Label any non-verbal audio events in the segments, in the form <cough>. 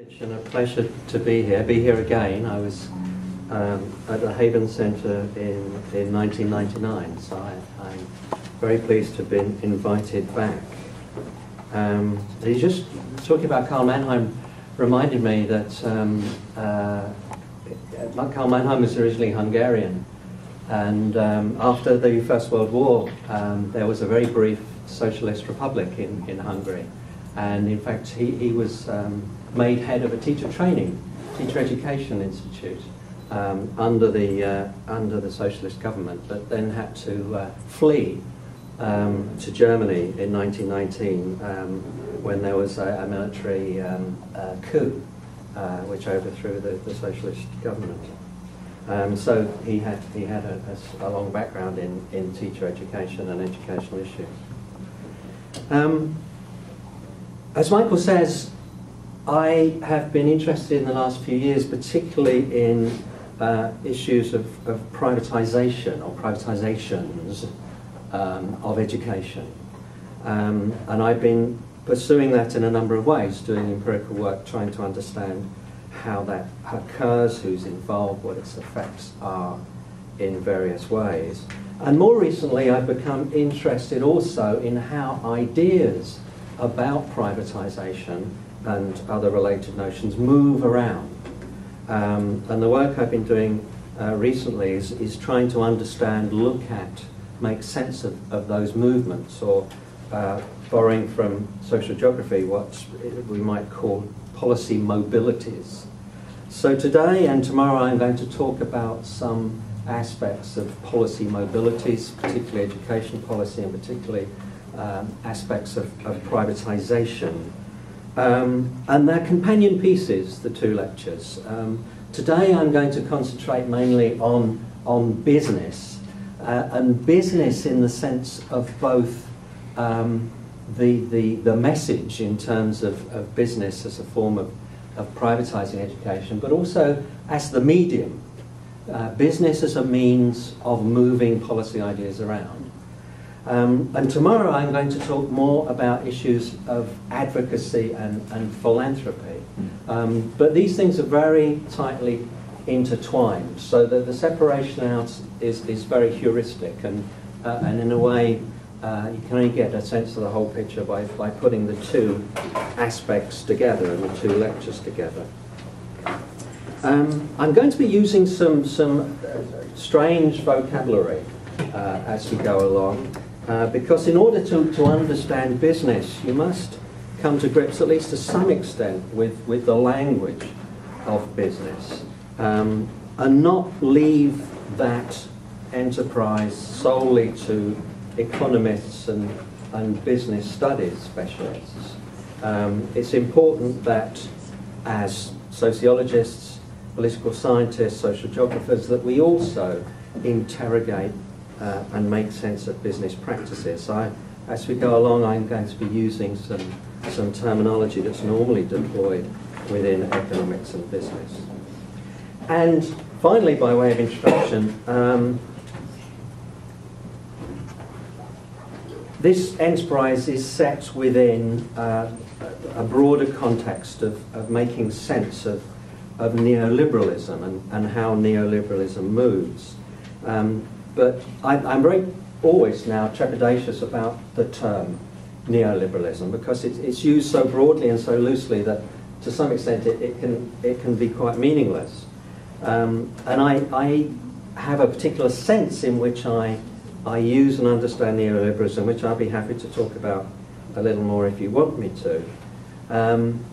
It's a pleasure to be here, be here again. I was um, at the Haven Centre in, in 1999, so I, am very pleased to have been invited back. Um, he's just talking about Karl Mannheim reminded me that um, uh, Karl Mannheim was originally Hungarian, and um, after the First World War, um, there was a very brief socialist republic in, in Hungary. And in fact, he, he was um, made head of a teacher training, teacher education institute um, under, the, uh, under the socialist government, but then had to uh, flee um, to Germany in 1919 um, when there was a, a military um, uh, coup uh, which overthrew the, the socialist government. Um, so he had, he had a, a, a, long background in, in teacher education and educational issues. Um, as Michael says, I have been interested in the last few years, particularly in uh, issues of, of privatisation or privatisations um, of education. Um, and I've been pursuing that in a number of ways, doing empirical work, trying to understand how that occurs, who's involved, what its effects are in various ways. And more recently, I've become interested also in how ideas about privatisation and other related notions move around. Um, and the work I've been doing uh, recently is, is trying to understand, look at, make sense of, of those movements, or uh, borrowing from social geography, what we might call policy mobilities. So today and tomorrow I'm going to talk about some aspects of policy mobilities, particularly education policy and particularly um, aspects of, of privatisation. Um, and they're companion pieces, the two lectures. Um, today I'm going to concentrate mainly on, on business, uh, and business in the sense of both um, the, the, the message in terms of, of business as a form of, of privatising education, but also as the medium. Uh, business as a means of moving policy ideas around. Um, and tomorrow I'm going to talk more about issues of advocacy and, and philanthropy. Um, but these things are very tightly intertwined, so that the separation out is, is very heuristic, and, uh, and in a way, uh, you can only get a sense of the whole picture by, by putting the two aspects together and the two lectures together. Um, I'm going to be using some, some uh, strange vocabulary uh, as we go along. Uh, because in order to, to understand business, you must come to grips, at least to some extent, with, with the language of business um, and not leave that enterprise solely to economists and, and business studies specialists. Um, it's important that as sociologists, political scientists, social geographers, that we also interrogate uh, and make sense of business practices. So I, as we go along, I'm going to be using some, some terminology that's normally deployed within economics and business. And finally, by way of introduction, um, this enterprise is set within uh, a broader context of, of making sense of, of neoliberalism and, and how neoliberalism moves. Um, but I, I'm very always now trepidatious about the term neoliberalism because it's, it's used so broadly and so loosely that to some extent it, it can, it can be quite meaningless. Um, and I, I have a particular sense in which I, I use and understand neoliberalism, which I'll be happy to talk about a little more if you want me to. Um,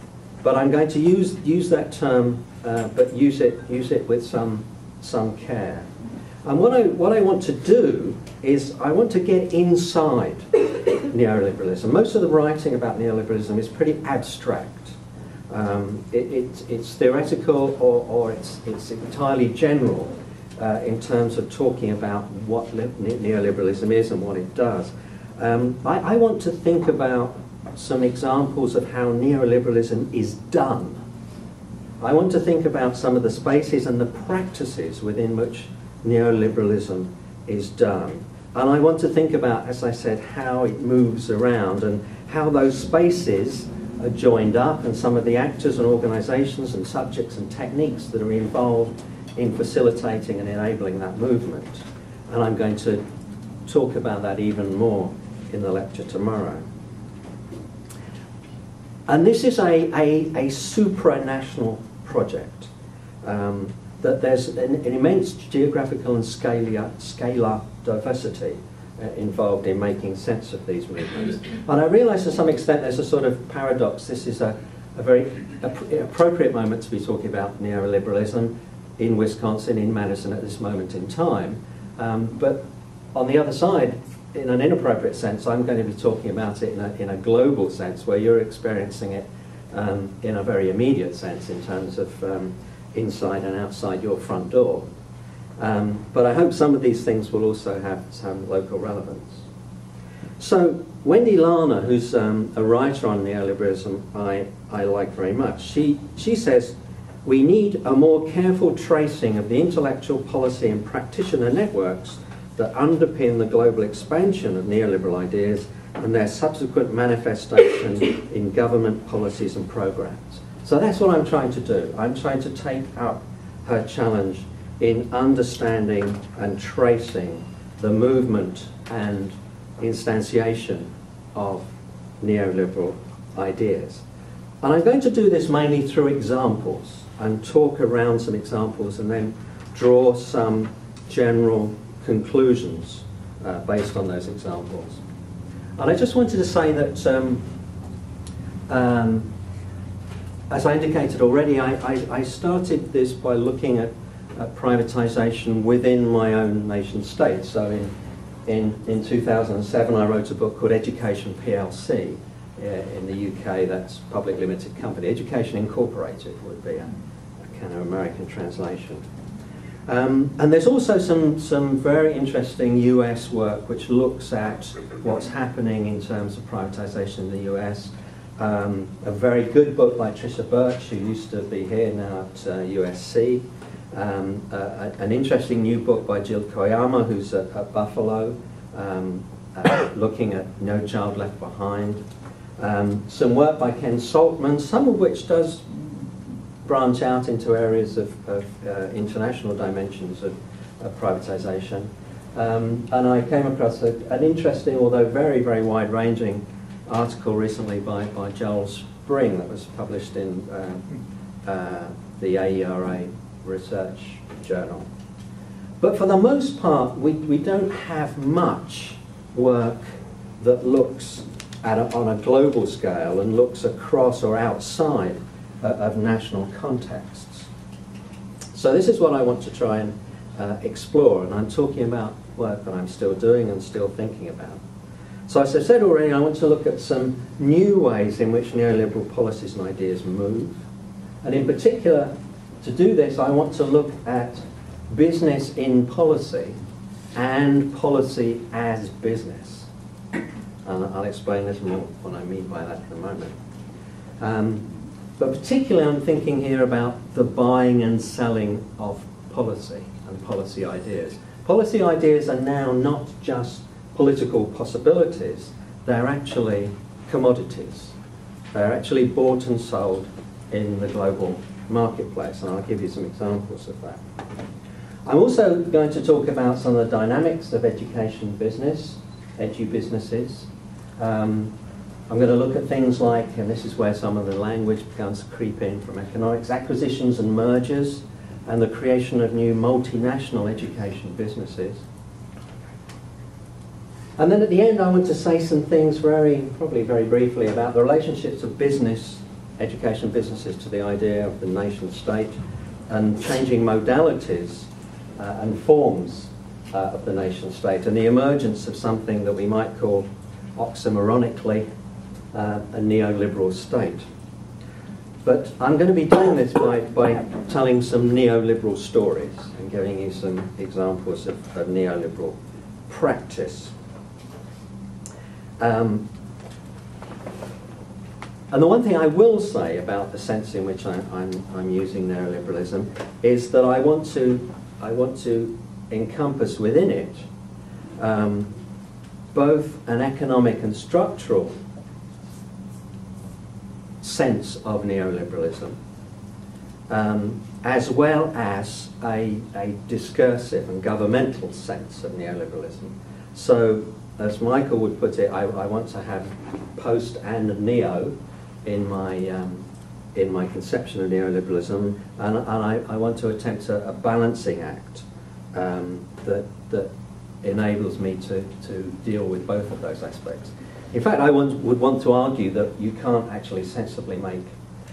but I'm going to use, use that term, uh, but use it, use it with some, some care. And what I, what I want to do is I want to get inside neoliberalism. Most of the writing about neoliberalism is pretty abstract. Um, it, it, it's theoretical or, or it's, it's entirely general uh, in terms of talking about what neoliberalism is and what it does. Um, I, I want to think about some examples of how neoliberalism is done. I want to think about some of the spaces and the practices within which neoliberalism is done. And I want to think about, as I said, how it moves around and how those spaces are joined up and some of the actors and organisations and subjects and techniques that are involved in facilitating and enabling that movement. And I'm going to talk about that even more in the lecture tomorrow. And this is a, a, a supranational project. Um, that there's an, an, immense geographical and scalar, scalar diversity uh, involved in making sense of these movements. And I realise to some extent there's a sort of paradox. This is a, a very appropriate moment to be talking about neoliberalism in Wisconsin, in Madison at this moment in time. Um, but on the other side, in an inappropriate sense, I'm going to be talking about it in a, in a global sense where you're experiencing it um, in a very immediate sense in terms of um, inside and outside your front door. Um, but I hope some of these things will also have some local relevance. So Wendy Larner, who's um, a writer on neoliberalism I, I like very much, she, she says, we need a more careful tracing of the intellectual policy and practitioner networks that underpin the global expansion of neoliberal ideas and their subsequent manifestation in government policies and programs. So that's what I'm trying to do. I'm trying to take up her challenge in understanding and tracing the movement and instantiation of neoliberal ideas. And I'm going to do this mainly through examples and talk around some examples and then draw some general conclusions uh, based on those examples. And I just wanted to say that, um, um, as I indicated already, I, I, I, started this by looking at, at privatisation within my own nation state. So in, in, in 2007, I wrote a book called Education PLC. Uh, in the UK, that's Public Limited Company. Education Incorporated would be a, a kind of American translation. Um, and there's also some, some very interesting US work which looks at what's happening in terms of privatization in the US. Um, a very good book by Trisha Burch, who used to be here now at uh, USC. Um, an interesting new book by Jill Koyama, who's at, at Buffalo, um, uh, <coughs> looking at No Child Left Behind. Um, some work by Ken Saltman, some of which does branch out into areas of, of uh, international dimensions of, of privatization. Um, and I came across a, an interesting, although very, very wide-ranging article recently by, by Joel Spring that was published in uh, uh, the AERA Research Journal. But for the most part, we, we don't have much work that looks at a, on a global scale and looks across or outside uh, of national contexts. So this is what I want to try and uh, explore, and I'm talking about work that I'm still doing and still thinking about. So as I said already, I want to look at some new ways in which neoliberal policies and ideas move. And in particular, to do this, I want to look at business in policy and policy as business. And I'll explain this more, what I mean by that in a moment. Um, but particularly I'm thinking here about the buying and selling of policy and policy ideas. Policy ideas are now not just political possibilities, they're actually commodities. They're actually bought and sold in the global marketplace, and I'll give you some examples of that. I'm also going to talk about some of the dynamics of education business, edu businesses, um, I'm going to look at things like, and this is where some of the language begins to creep in from economics, acquisitions and mergers, and the creation of new multinational education businesses. And then at the end, I want to say some things very, probably very briefly, about the relationships of business, education businesses to the idea of the nation state, and changing modalities uh, and forms uh, of the nation state, and the emergence of something that we might call oxymoronically uh, a neoliberal state. But I'm going to be doing this by, by telling some neoliberal stories and giving you some examples of, of neoliberal practice. Um, and the one thing I will say about the sense in which I, I'm, I'm using neoliberalism is that I want to, I want to encompass within it um, both an economic and structural sense of neoliberalism, um, as well as a, a discursive and governmental sense of neoliberalism. So, as Michael would put it, I, I want to have post and neo in my um, in my conception of neoliberalism, and, and I, I, want to attempt a, a balancing act um, that, that enables me to, to deal with both of those aspects. In fact, I want, would want to argue that you can't actually sensibly make,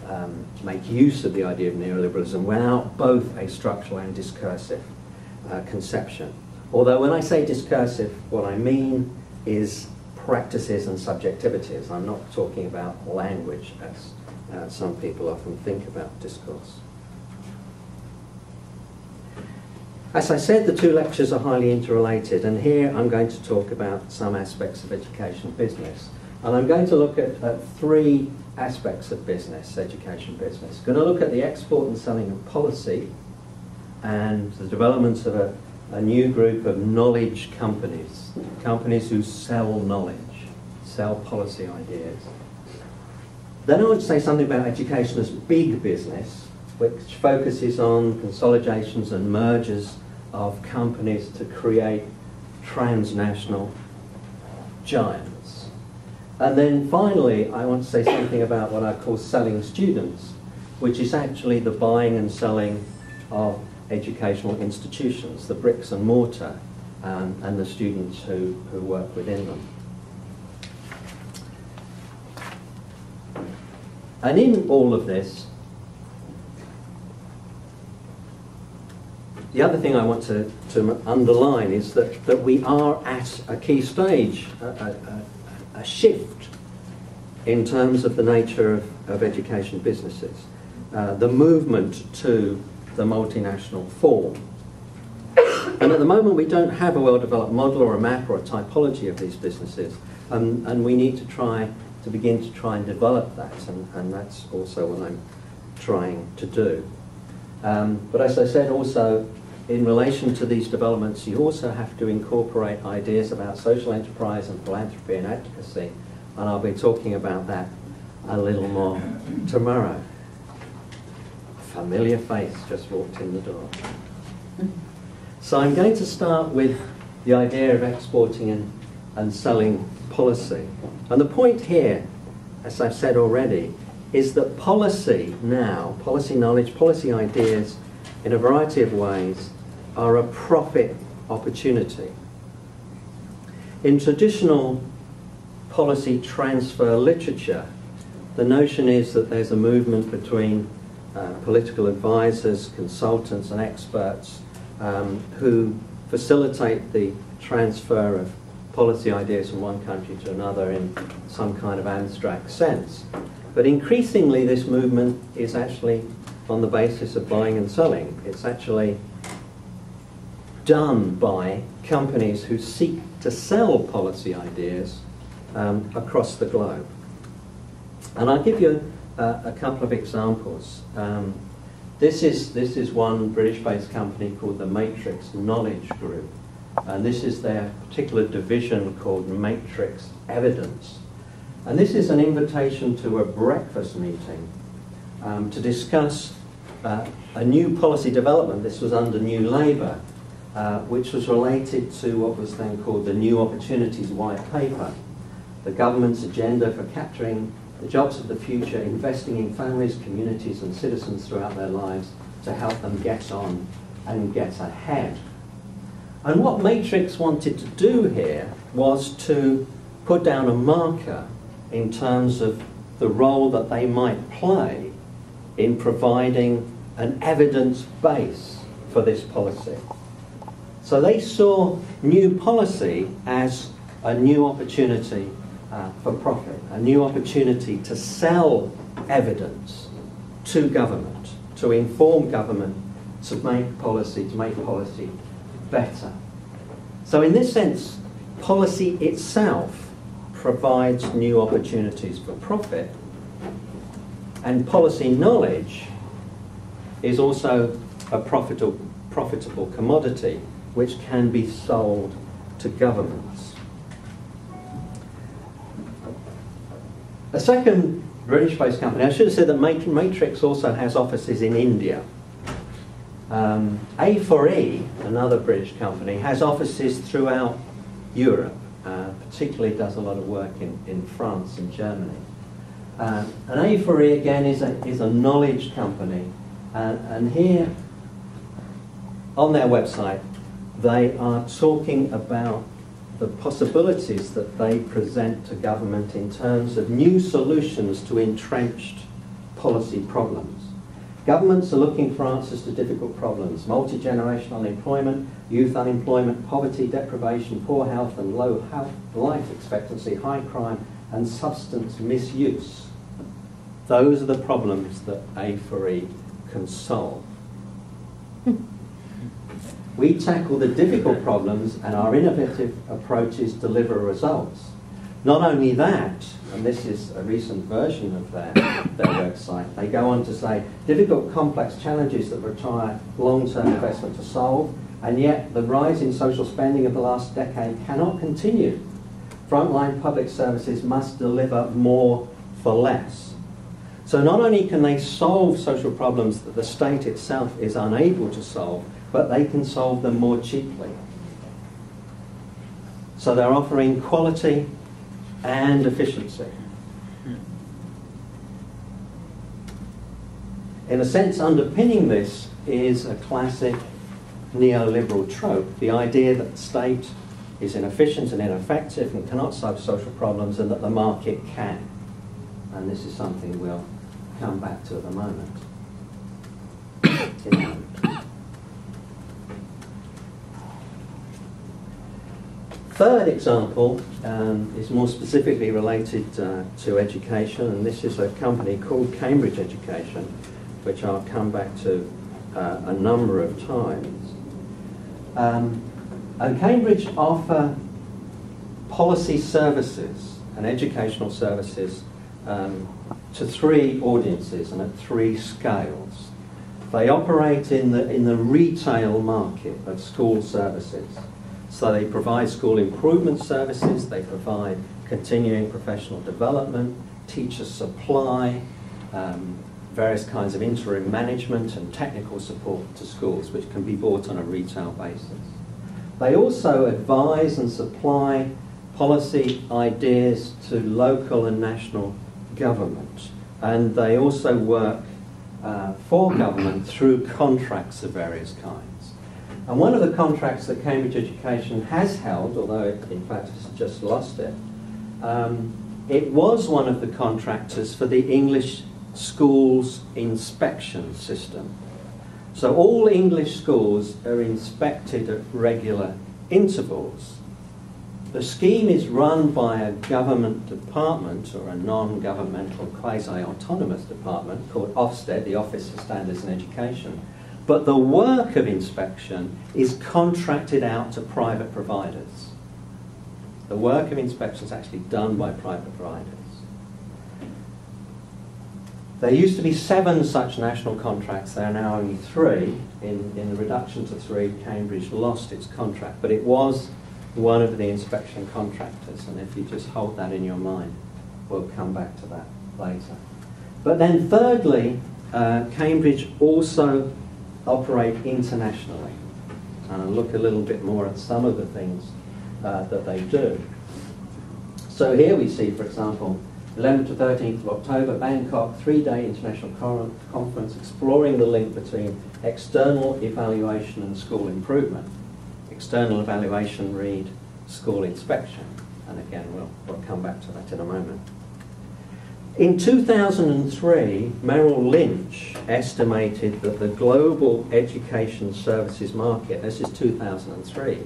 um, make use of the idea of neoliberalism without both a structural and discursive uh, conception. Although when I say discursive, what I mean is practices and subjectivities. I'm not talking about language as uh, some people often think about discourse. As I said, the two lectures are highly interrelated, and here I'm going to talk about some aspects of education business. And I'm going to look at, at three aspects of business, education business. I'm going to look at the export and selling of policy and the development of a, a new group of knowledge companies, companies who sell knowledge, sell policy ideas. Then I to say something about education as big business, which focuses on consolidations and mergers of companies to create transnational giants. And then finally, I want to say something about what I call selling students, which is actually the buying and selling of educational institutions, the bricks and mortar, um, and the students who, who work within them. And in all of this, the other thing I want to, to underline is that, that we are at a key stage, a, a, a shift in terms of the nature of, of education businesses. Uh, the movement to the multinational form. And at the moment, we don't have a well-developed model or a map or a typology of these businesses, um, and we need to try to begin to try and develop that, and, and that's also what I'm trying to do. Um, but as I said, also in relation to these developments, you also have to incorporate ideas about social enterprise and philanthropy and advocacy, and I'll be talking about that a little more tomorrow. Familiar face just walked in the door. So I'm going to start with the idea of exporting and, and selling policy. And the point here, as I've said already, is that policy now, policy knowledge, policy ideas, in a variety of ways, are a profit opportunity. In traditional policy transfer literature, the notion is that there's a movement between uh, political advisors, consultants, and experts um, who facilitate the transfer of policy ideas from one country to another in some kind of abstract sense. But increasingly, this movement is actually on the basis of buying and selling. It's actually done by companies who seek to sell policy ideas um, across the globe. And I'll give you a, a couple of examples. Um, this is, this is one British-based company called the Matrix Knowledge Group. And this is their particular division called Matrix Evidence. And this is an invitation to a breakfast meeting um, to discuss uh, a new policy development. This was under New Labour, uh, which was related to what was then called the New Opportunities White Paper, the government's agenda for capturing the jobs of the future, investing in families, communities, and citizens throughout their lives to help them get on and get ahead. And what Matrix wanted to do here was to put down a marker in terms of the role that they might play in providing an evidence base for this policy. So they saw new policy as a new opportunity uh, for profit, a new opportunity to sell evidence to government, to inform government, to make policy, to make policy better. So in this sense, policy itself provides new opportunities for profit, and policy knowledge is also a profitable, profitable commodity which can be sold to governments. A second British-based company. I should have said that Matrix also has offices in India. Um, A4E, another British company, has offices throughout Europe, uh, particularly does a lot of work in, in France and Germany. Uh, and A4E again is a, is a knowledge company. Uh, and here on their website, they are talking about the possibilities that they present to government in terms of new solutions to entrenched policy problems. Governments are looking for answers to difficult problems multi generational unemployment, youth unemployment, poverty, deprivation, poor health, and low life expectancy, high crime, and substance misuse. Those are the problems that A4E can solve. Hmm. We tackle the difficult problems and our innovative approaches deliver results. Not only that, and this is a recent version of their, their website, they go on to say difficult, complex challenges that require long term investment to solve, and yet the rise in social spending of the last decade cannot continue. Frontline public services must deliver more for less. So not only can they solve social problems that the state itself is unable to solve, but they can solve them more cheaply. So they're offering quality and efficiency. In a sense, underpinning this is a classic neoliberal trope the idea that the state is inefficient and ineffective and cannot solve social problems, and that the market can. And this is something we'll come back to at the moment. <coughs> Third example um, is more specifically related uh, to education, and this is a company called Cambridge Education, which I'll come back to uh, a number of times. Um, and Cambridge offer policy services and educational services um, to three audiences and at three scales. They operate in the, in the retail market of school services. So they provide school improvement services, they provide continuing professional development, teacher supply, um, various kinds of interim management and technical support to schools, which can be bought on a retail basis. They also advise and supply policy ideas to local and national government, and they also work uh, for government through contracts of various kinds. And one of the contracts that Cambridge Education has held, although it in fact has just lost it, um, it was one of the contractors for the English schools inspection system. So all English schools are inspected at regular intervals. The scheme is run by a government department or a non-governmental quasi-autonomous department called Ofsted, the Office for Standards in Education, but the work of inspection is contracted out to private providers. The work of inspection is actually done by private providers. There used to be seven such national contracts, there are now only three. In, in the reduction to three, Cambridge lost its contract, but it was one of the inspection contractors, and if you just hold that in your mind, we'll come back to that later. But then, thirdly, uh, Cambridge also operate internationally. And I'll look a little bit more at some of the things uh, that they do. So here we see, for example, 11th to 13th of October, Bangkok, three-day international conference exploring the link between external evaluation and school improvement. External evaluation read school inspection. And again, we'll, we'll come back to that in a moment. In 2003, Merrill Lynch estimated that the global education services market, this is 2003,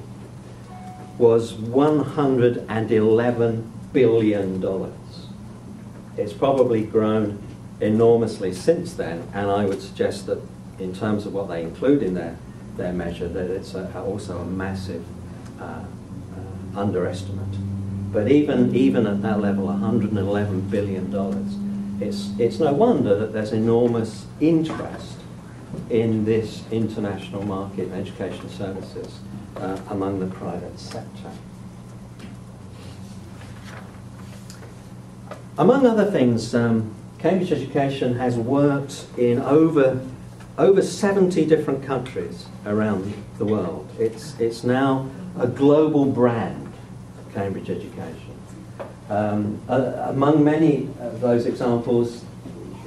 was $111 billion. It's probably grown enormously since then, and I would suggest that in terms of what they include in their, their measure, that it's a, also a massive uh, uh, underestimate. But even, even at that level, $111 billion, it's, it's no wonder that there's enormous interest in this international market in education services uh, among the private sector. Among other things, um, Cambridge Education has worked in over over 70 different countries around the world. It's, it's now a global brand, Cambridge Education. Um, uh, among many of those examples,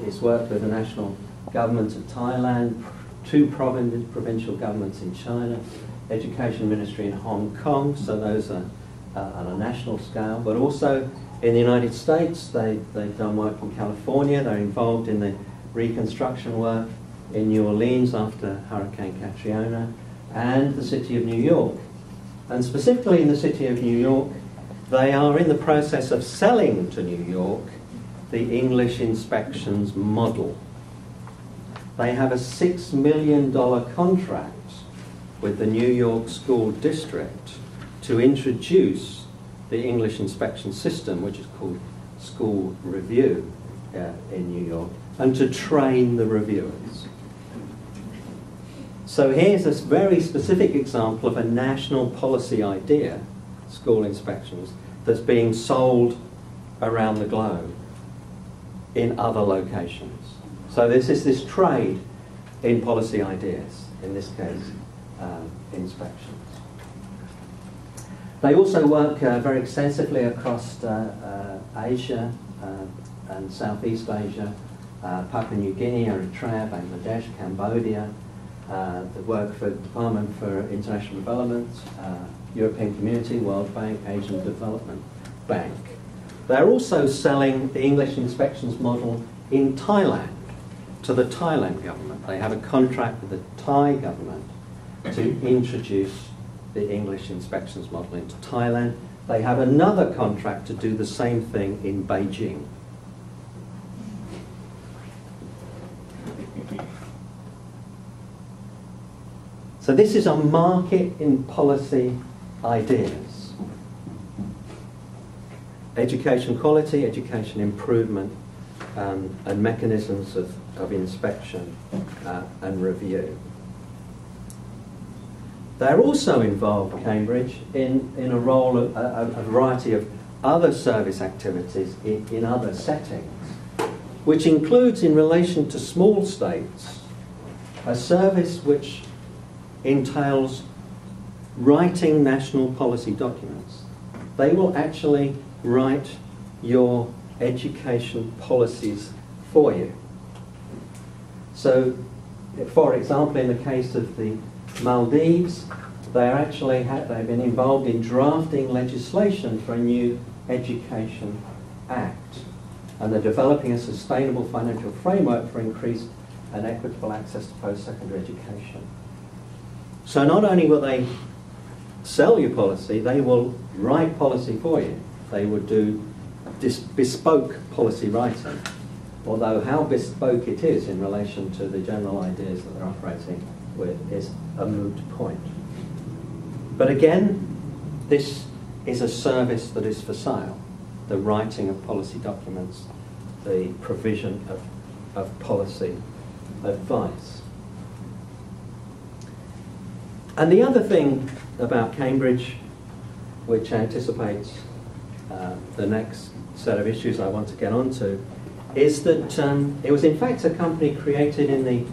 it's worked with the national government of Thailand, two provin- provincial governments in China, education ministry in Hong Kong, so those are uh, on a national scale, but also in the United States, they, they've done work in California, they're involved in the reconstruction work in New Orleans after Hurricane Katrina, and the city of New York. And specifically in the city of New York, they are in the process of selling to New York the English inspections model. They have a $6 million contract with the New York School District to introduce the English inspection system, which is called School Review uh, in New York, and to train the reviewers. So here's a very specific example of a national policy idea, school inspections, that's being sold around the globe in other locations. So this is this trade in policy ideas, in this case, um, inspections. They also work uh, very extensively across uh, uh, Asia uh, and Southeast Asia, uh, Papua New Guinea, Eritrea, Bangladesh, Cambodia, uh, the work for the Department for International Development, European Community, World Bank, Asian Development Bank. They're also selling the English inspections model in Thailand to the Thailand government. They have a contract with the Thai government to introduce the English inspections model into Thailand. They have another contract to do the same thing in Beijing. So this is a market in policy ideas. Education quality, education improvement, um, and mechanisms of, of inspection uh, and review. They're also involved, Cambridge, in, in a role of a, a variety of other service activities in, in other settings, which includes, in relation to small states, a service which entails writing national policy documents. They will actually write your education policies for you. So, for example, in the case of the Maldives, they actually ha- they've been involved in drafting legislation for a new education act, and they're developing a sustainable financial framework for increased and equitable access to post-secondary education. So not only will they sell you policy, they will write policy for you. They would do bespoke policy writing, although how bespoke it is in relation to the general ideas that they're operating with is a moot point. But again, this is a service that is for sale. The writing of policy documents, the provision of, of policy advice. And the other thing about Cambridge, which anticipates uh, the next set of issues I want to get onto, is that um, it was in fact a company created in the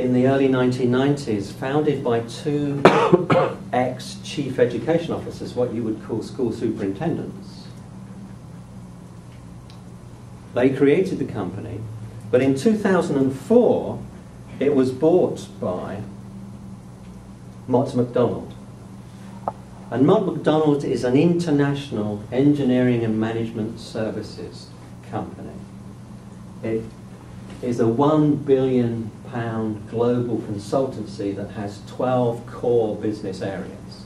in the early 1990s, founded by two <coughs> ex-chief education officers, what you would call school superintendents. They created the company, but in 2004, it was bought by Mott MacDonald. And Mott MacDonald is an international engineering and management services company. It is a one billion pound global consultancy that has 12 core business areas.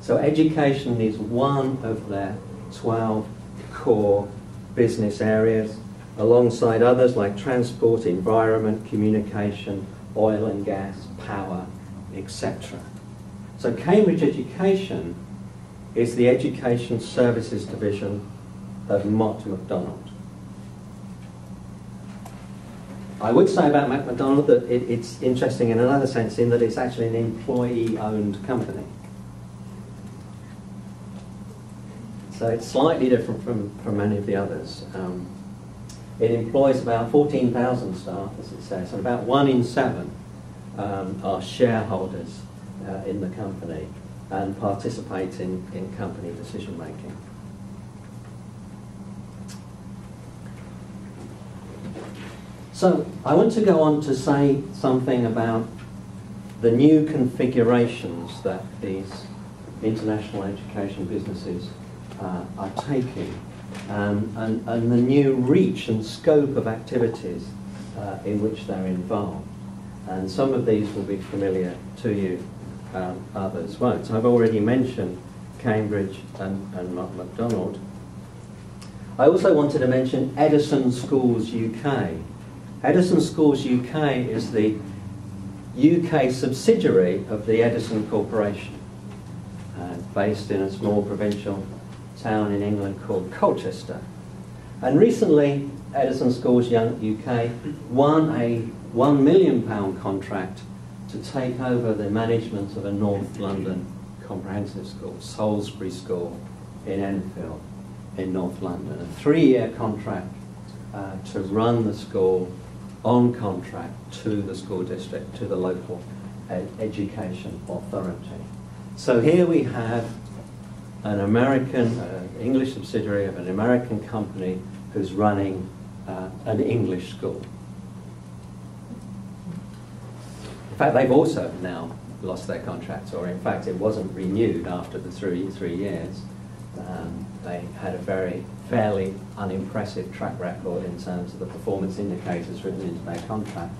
So education is one of their 12 core business areas, alongside others like transport, environment, communication, oil and gas, power, etc. So Cambridge Education is the Education Services Division of Mott MacDonald. I would say about Mott MacDonald that it, it's interesting in another sense in that it's actually an employee-owned company. So it's slightly different from, from many of the others. Um, It employs about 14,000 staff, as it says, and about one in seven um, are shareholders uh, in the company and participate in, in company decision making. So I want to go on to say something about the new configurations that these international education businesses uh, are taking um, and, and the new reach and scope of activities uh, in which they're involved. And some of these will be familiar to you, um, others won't. So I've already mentioned Cambridge and, and Macdonald. I also wanted to mention Edison Schools UK. Edison Schools UK is the UK subsidiary of the Edison Corporation, uh, based in a small provincial town in England called Colchester. And recently, Edison Schools Young UK won a one million pound contract to take over the management of a North London comprehensive school, Salisbury School in Enfield in North London. A three-year contract uh, to run the school on contract to the school district, to the local ed education authority. So here we have an American, uh, English subsidiary of an American company who's running uh, an English school. In fact, they've also now lost their contract, or in fact, it wasn't renewed after the three, three years. Um, they had a very fairly unimpressive track record in terms of the performance indicators written into their contract.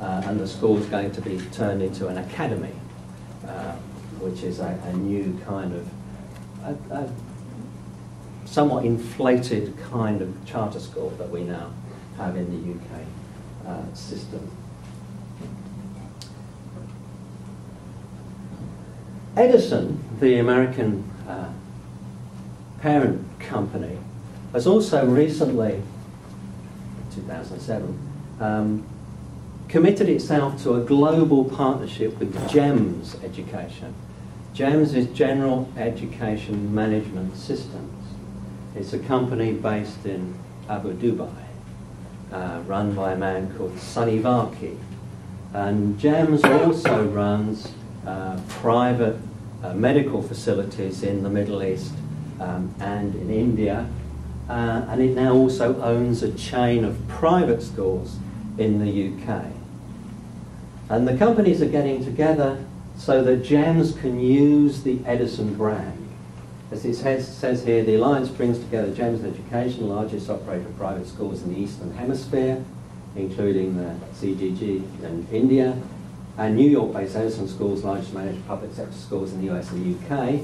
Uh, and the school's going to be turned into an academy, uh, which is a, a, new kind of, a, a somewhat inflated kind of charter school that we now have in the UK uh, system. Edison, the American uh, parent company, has also recently, 2007, um, committed itself to a global partnership with GEMS Education. GEMS is General Education Management Systems. It's a company based in Abu Dhabi, uh, run by a man called Sunny Varkey. And GEMS also runs uh, private uh, medical facilities in the Middle East um, and in India. Uh, and it now also owns a chain of private schools in the UK. And the companies are getting together so that GEMS can use the Edison brand. As it says, says here, the alliance brings together GEMS Education, largest operator of private schools in the Eastern Hemisphere, including the CGG in India, and New York-based Edison Schools, largest managed public sector schools in the US and the UK.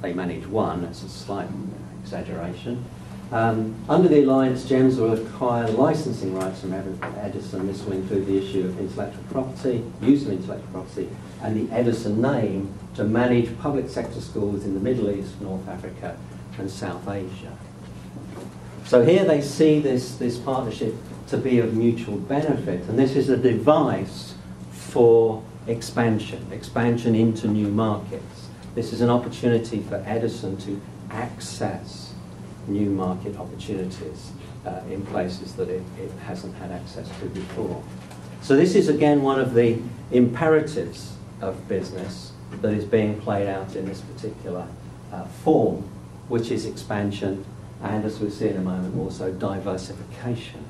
They manage one, that's a slight exaggeration. Um, under the alliance, GEMS will acquire licensing rights from Edison. This will include the issue of intellectual property, use of intellectual property, and the Edison name to manage public sector schools in the Middle East, North Africa, and South Asia. So here they see this, this partnership to be of mutual benefit, and this is a device for expansion, expansion into new markets. This is an opportunity for Edison to access new market opportunities uh, in places that it, it hasn't had access to before. So this is again one of the imperatives of business that is being played out in this particular uh, form, which is expansion and, as we'll see in a moment, also diversification.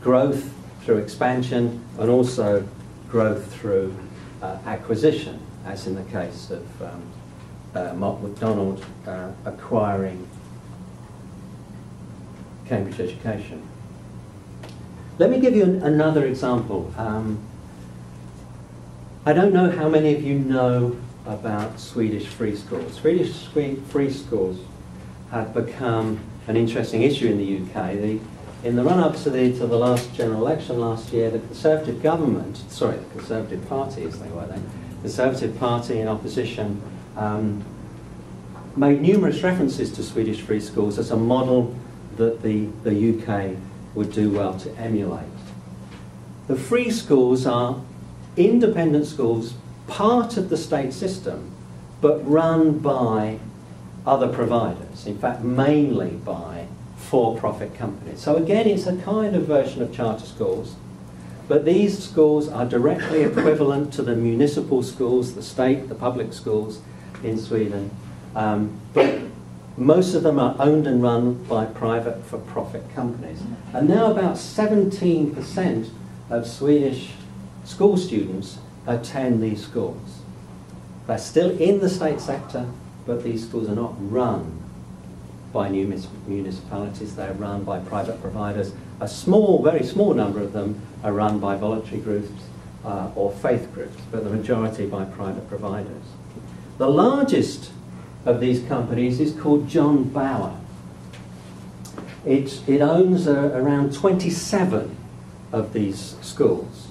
Growth through expansion and also growth through uh, acquisition, as in the case of um, uh, Mott MacDonald uh, acquiring Cambridge Education. Let me give you an, another example. Um, I don't know how many of you know about Swedish free schools. Swedish free schools have become an interesting issue in the UK. The, in the run-up to the, to the last general election last year, the Conservative government, sorry, the Conservative Party as they were then, the Conservative Party in opposition um, made numerous references to Swedish free schools as a model that the, the UK would do well to emulate. The free schools are independent schools, part of the state system, but run by other providers, in fact, mainly by for-profit companies. So again, it's a kind of version of charter schools, but these schools are directly equivalent to the municipal schools, the state, the public schools in Sweden. Um, but most of them are owned and run by private for-profit companies. And now about 17% of Swedish school students attend these schools. They're still in the state sector, but these schools are not run by new municipalities, they're run by private providers. A small, very small number of them are run by voluntary groups uh, or faith groups, but the majority by private providers. The largest of these companies is called John Bauer. It, it owns uh, around 27 of these schools.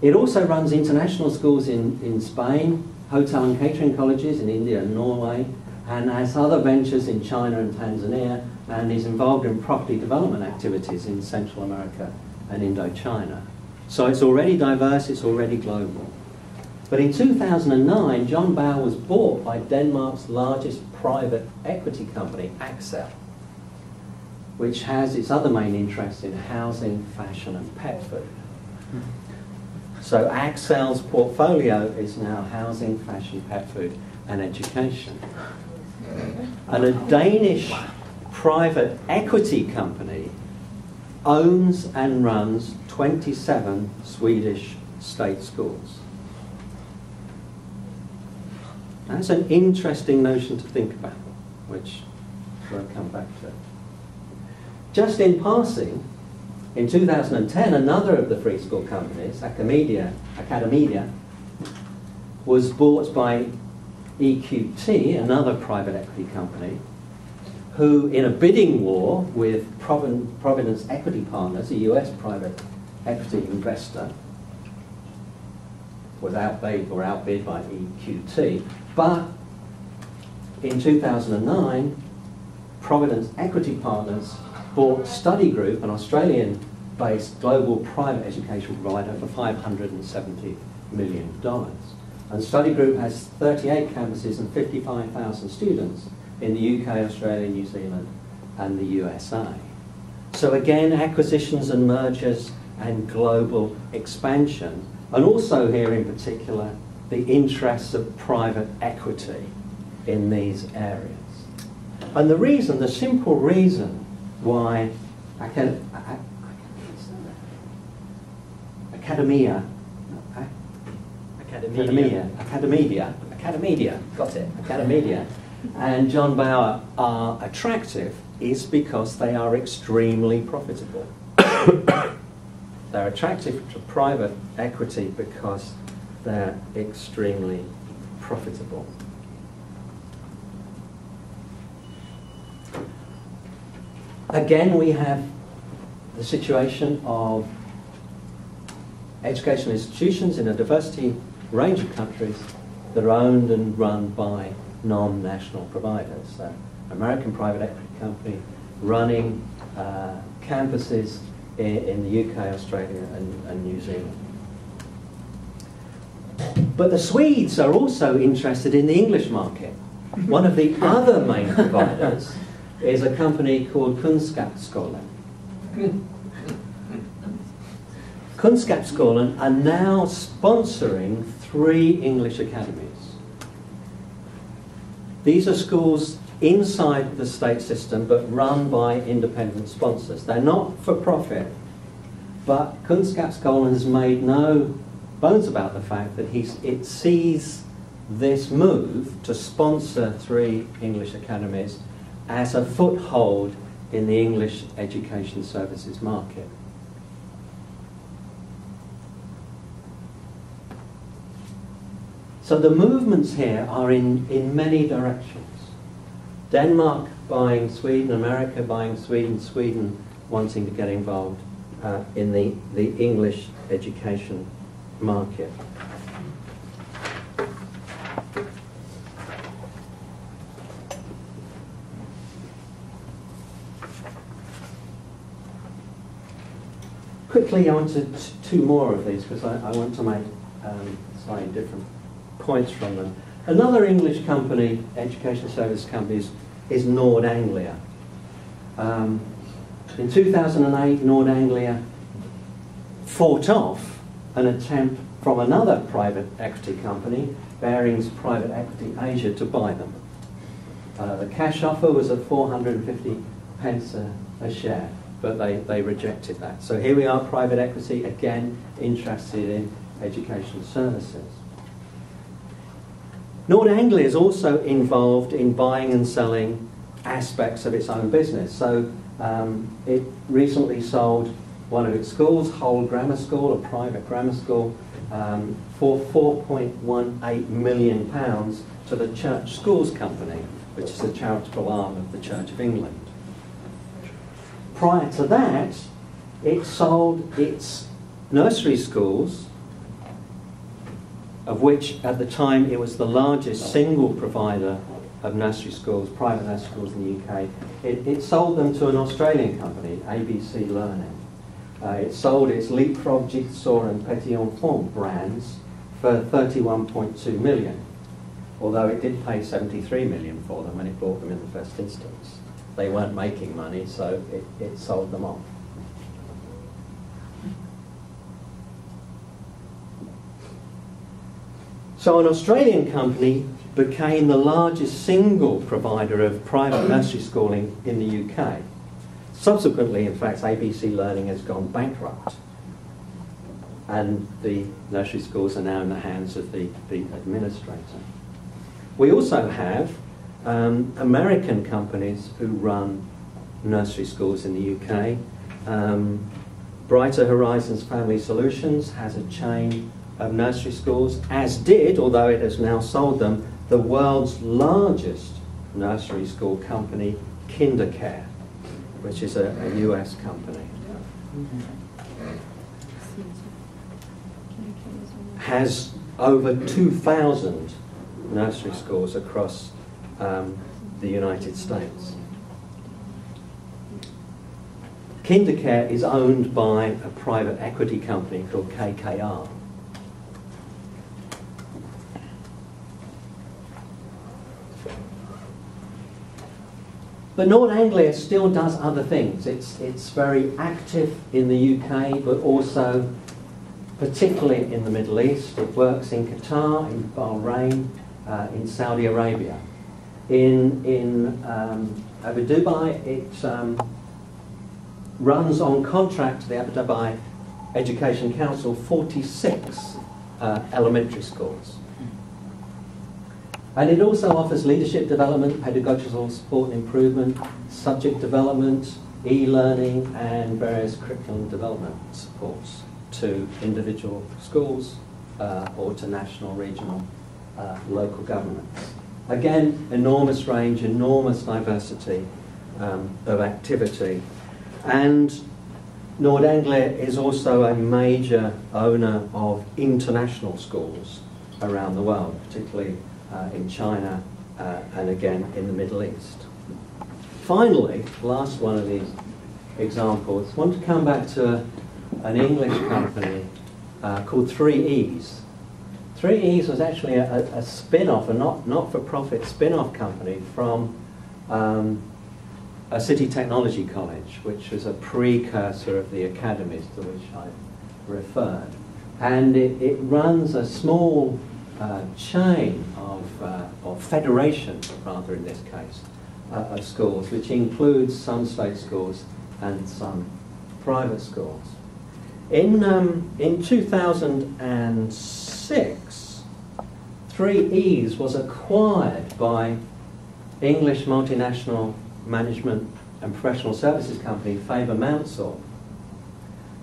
It also runs international schools in, in Spain, hotel and catering colleges in India and Norway, and has other ventures in China and Tanzania, and is involved in property development activities in Central America and Indochina. So it's already diverse, it's already global. But in 2009, John Bauer was bought by Denmark's largest private equity company, Axcel, which has its other main interests in housing, fashion, and pet food. So Axcel's portfolio is now housing, fashion, pet food, and education. And a Danish private equity company owns and runs 27 Swedish state schools. That's an interesting notion to think about, which we'll come back to. Just in passing, in 2010, another of the free school companies, Academedia, Academedia was bought by EQT, another private equity company, who, in a bidding war with Providence Equity Partners, a US private equity investor, was outbid or outbid by EQT. But in 2009, Providence Equity Partners bought Study Group, an Australian-based global private education provider, for $570 million. And Study Group has 38 campuses and 55,000 students in the UK, Australia, New Zealand, and the USA. So again, acquisitions and mergers and global expansion and also here in particular, the interests of private equity in these areas. And the reason, the simple reason why Acad Academia, Academia, Academia, Academia, got it, Academia, and John Bauer are attractive is because they are extremely profitable. <coughs> They're attractive to private equity because they're extremely profitable. Again, we have the situation of educational institutions in a diversity range of countries that are owned and run by non-national providers. So, American private equity company running uh, campuses in, in the UK, Australia, and, and New Zealand. But the Swedes are also interested in the English market. One of the other main providers is a company called Kunskapsskolan. Kunskapsskolan are now sponsoring three English academies. These are schools inside the state system but run by independent sponsors. They're not for profit, but Kunskapsskolan has made no bones about the fact that he's, it sees this move to sponsor three English academies as a foothold in the English education services market. So the movements here are in, in many directions. Denmark buying Sweden, America buying Sweden, Sweden wanting to get involved uh, in the, the English education market. Quickly, I want to two more of these because I, I, want to make um, slightly different points from them. Another English company, education service companies, is, Nord Anglia. Um, in 2008, Nord Anglia fought off an attempt from another private equity company, Barings Private Equity Asia, to buy them. Uh, the cash offer was at 450 pence a, a share, but they, they rejected that. So here we are, private equity, again interested in education services. Nord Anglia is also involved in buying and selling aspects of its own business. So um, it recently sold one of its schools, Hull Grammar School, a private grammar school, um, for 4.18 million pounds to the Church Schools Company, which is a charitable arm of the Church of England. Prior to that, it sold its nursery schools, of which at the time it was the largest single provider of nursery schools, private nursery schools in the UK. It, it sold them to an Australian company, ABC Learning. Uh, it sold its Leapfrog, Jigsaw and Petit Enfant brands for 31.2 million, although it did pay 73 million for them when it bought them in the first instance. They weren't making money, so it, it sold them off. So an Australian company became the largest single provider of private nursery schooling in the UK. Subsequently, in fact, ABC Learning has gone bankrupt. And the nursery schools are now in the hands of the, the administrator. We also have um, American companies who run nursery schools in the UK. Um, Brighter Horizons Family Solutions has a chain of nursery schools, as did, although it has now sold them, the world's largest nursery school company, KinderCare, which is a, a US company. Has over 2,000 nursery schools across um, the United States. KinderCare is owned by a private equity company called KKR. But Nord Anglia still does other things. It's, it's very active in the UK, but also particularly in the Middle East. It works in Qatar, in Bahrain, uh, in Saudi Arabia. In, in um, Abu Dhabi, it um, runs on contract to the Abu Dhabi Education Council 46 uh, elementary schools. And it also offers leadership development, pedagogical support and improvement, subject development, e-learning and various curriculum development supports to individual schools uh, or to national, regional, uh, local governments. Again, enormous range, enormous diversity um, of activity. And Nord Anglia is also a major owner of international schools around the world, particularly in China uh, and again in the Middle East. Finally, last one of these examples, I want to come back to an English company uh, called 3Es. 3Es was actually a, a spin-off, a not, not-for-profit spin-off company from um, a city technology college, which was a precursor of the academies to which I referred. And it, it runs a small uh, chain of, uh, or federation, rather in this case, uh, of schools, which includes some state schools and some private schools. In, um, in 2006, 3Es was acquired by English multinational management and professional services company Faber Maunsell,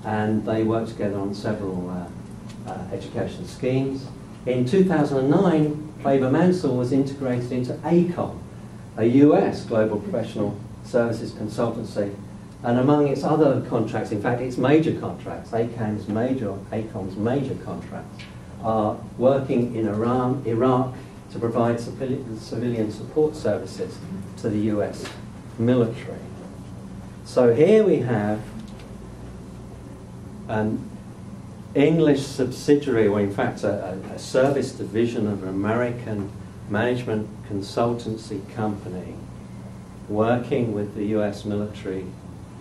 and they worked together on several uh, uh, education schemes. In 2009, Faber Maunsell was integrated into AECOM, a US global professional services consultancy. And among its other contracts, in fact, its major contracts, AECOM's major, AECOM's major contracts, are working in Iran, Iraq to provide civilian support services to the US military. So here we have an English subsidiary, or in fact a, a, service division of an American management consultancy company, working with the US military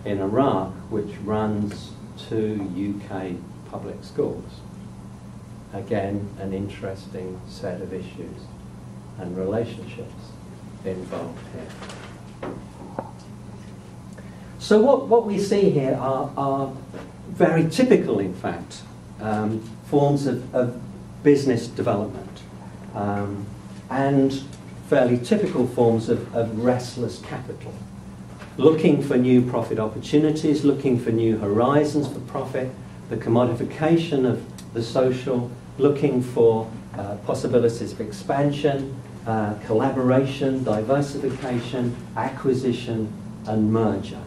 in Iraq, which runs two UK public schools. Again, an interesting set of issues and relationships involved here. So what, what we see here are, are very typical, in fact, um, forms of, of, business development um, and fairly typical forms of, of restless capital. Looking for new profit opportunities, looking for new horizons for profit, the commodification of the social, looking for uh, possibilities of expansion, uh, collaboration, diversification, acquisition, and merger.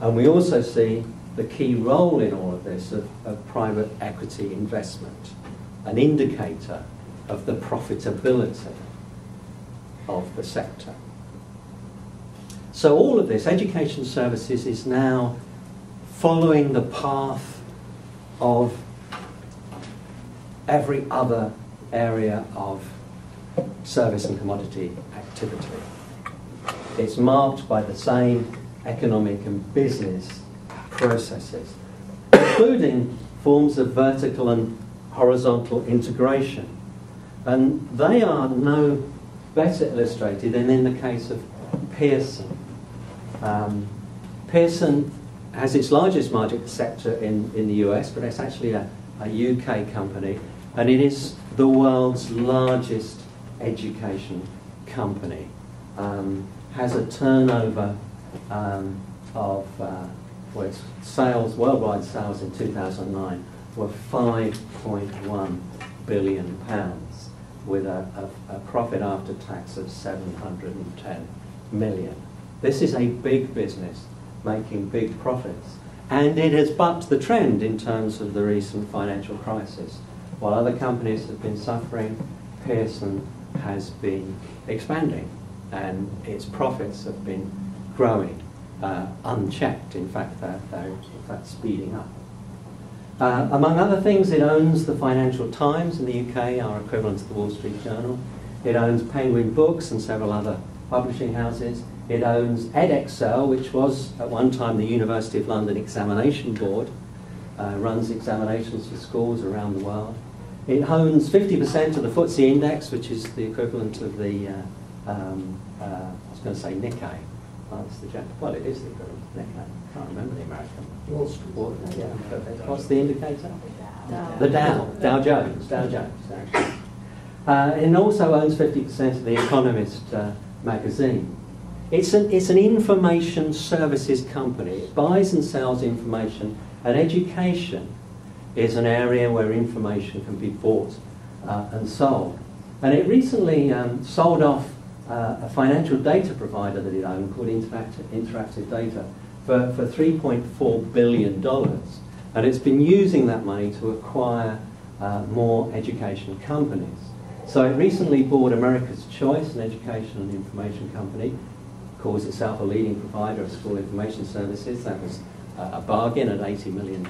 And we also see the key role in all of this of, of private equity investment, an indicator of the profitability of the sector. So all of this, education services is now following the path of every other area of service and commodity activity. It's marked by the same economic and business processes, including forms of vertical and horizontal integration. And they are no better illustrated than in the case of Pearson. Um, Pearson has its largest market sector in, in the US, but it's actually a, a UK company, and it is the world's largest education company. Um, has a turnover um, of uh, its sales, worldwide sales in 2009 were 5.1 billion pounds with a, a, a, profit after tax of 710 million. This is a big business making big profits. And it has bucked the trend in terms of the recent financial crisis. While other companies have been suffering, Pearson has been expanding and its profits have been growing uh, unchecked. In fact, they're, they're in fact speeding up. Uh, among other things, it owns the Financial Times in the UK, our equivalent to the Wall Street Journal. It owns Penguin Books and several other publishing houses. It owns Edexcel, which was at one time the University of London Examination Board, uh, runs examinations for schools around the world. It owns 50% of the FTSE index, which is the equivalent of the, uh, um, uh, I was going to say Nikkei, It's the Jap- well, it is the equivalent of Nikkei. I can't remember the American. Wall Street. Wall- yeah, perfect. What's the indicator? The Dow, Dow Jones, Dow Jones. actually. Uh, it also owns 50% of The Economist uh, magazine. It's an, it's an information services company. It buys and sells information, and education is an area where information can be bought uh, and sold. And it recently um, sold off uh, a financial data provider that it owned called Interactive, Interactive Data for, for $3.4 billion. And it's been using that money to acquire uh, more education companies. So it recently bought America's Choice, an education and information company, calls itself a leading provider of school information services. That was a bargain at $80 million.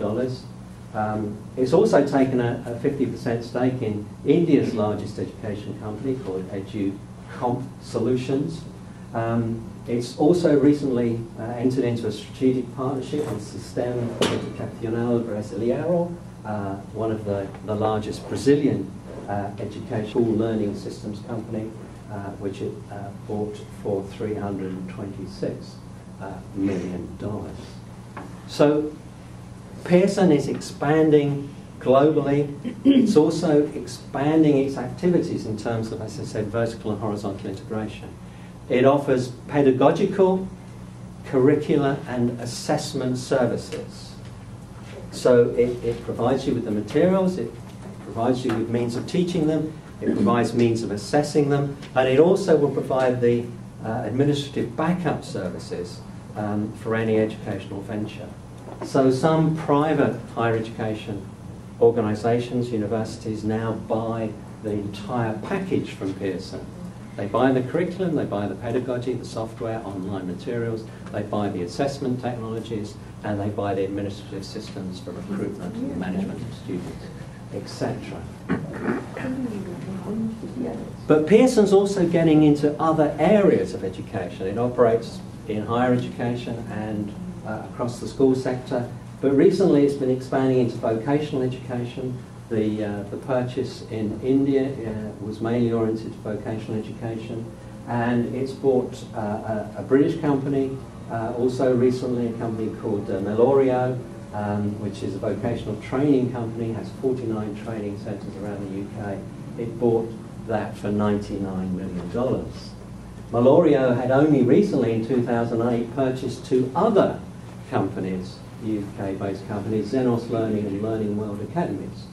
Um, it's also taken a, a 50% stake in India's largest education company called Edu Comp Solutions. Um, it's also recently uh, entered into a strategic partnership with Sistema Educacional Brasileiro, uh, one of the, the largest Brazilian uh, educational learning systems company, uh, which it uh, bought for $326 uh, million. So Pearson is expanding globally. It's also expanding its activities in terms of, as I said, vertical and horizontal integration. It offers pedagogical, curricular, and assessment services. So it, it provides you with the materials, it provides you with means of teaching them, it provides means of assessing them, and it also will provide the uh, administrative backup services um, for any educational venture. So some private higher education organisations, universities now buy the entire package from Pearson. They buy the curriculum, they buy the pedagogy, the software, online materials, they buy the assessment technologies, and they buy the administrative systems for recruitment and management of students. etc. But Pearson's also getting into other areas of education. It operates in higher education and uh, across the school sector. But recently it's been expanding into vocational education. The, uh, the purchase in India uh, was mainly oriented to vocational education. And it's bought uh, a, a, British company, uh, also recently a company called uh, Melorio, um, which is a vocational training company, has 49 training centres around the UK. It bought that for $99 million. Melorio had only recently, in 2008, purchased two other companies, UK-based companies, Xenos Learning and Learning World Academies,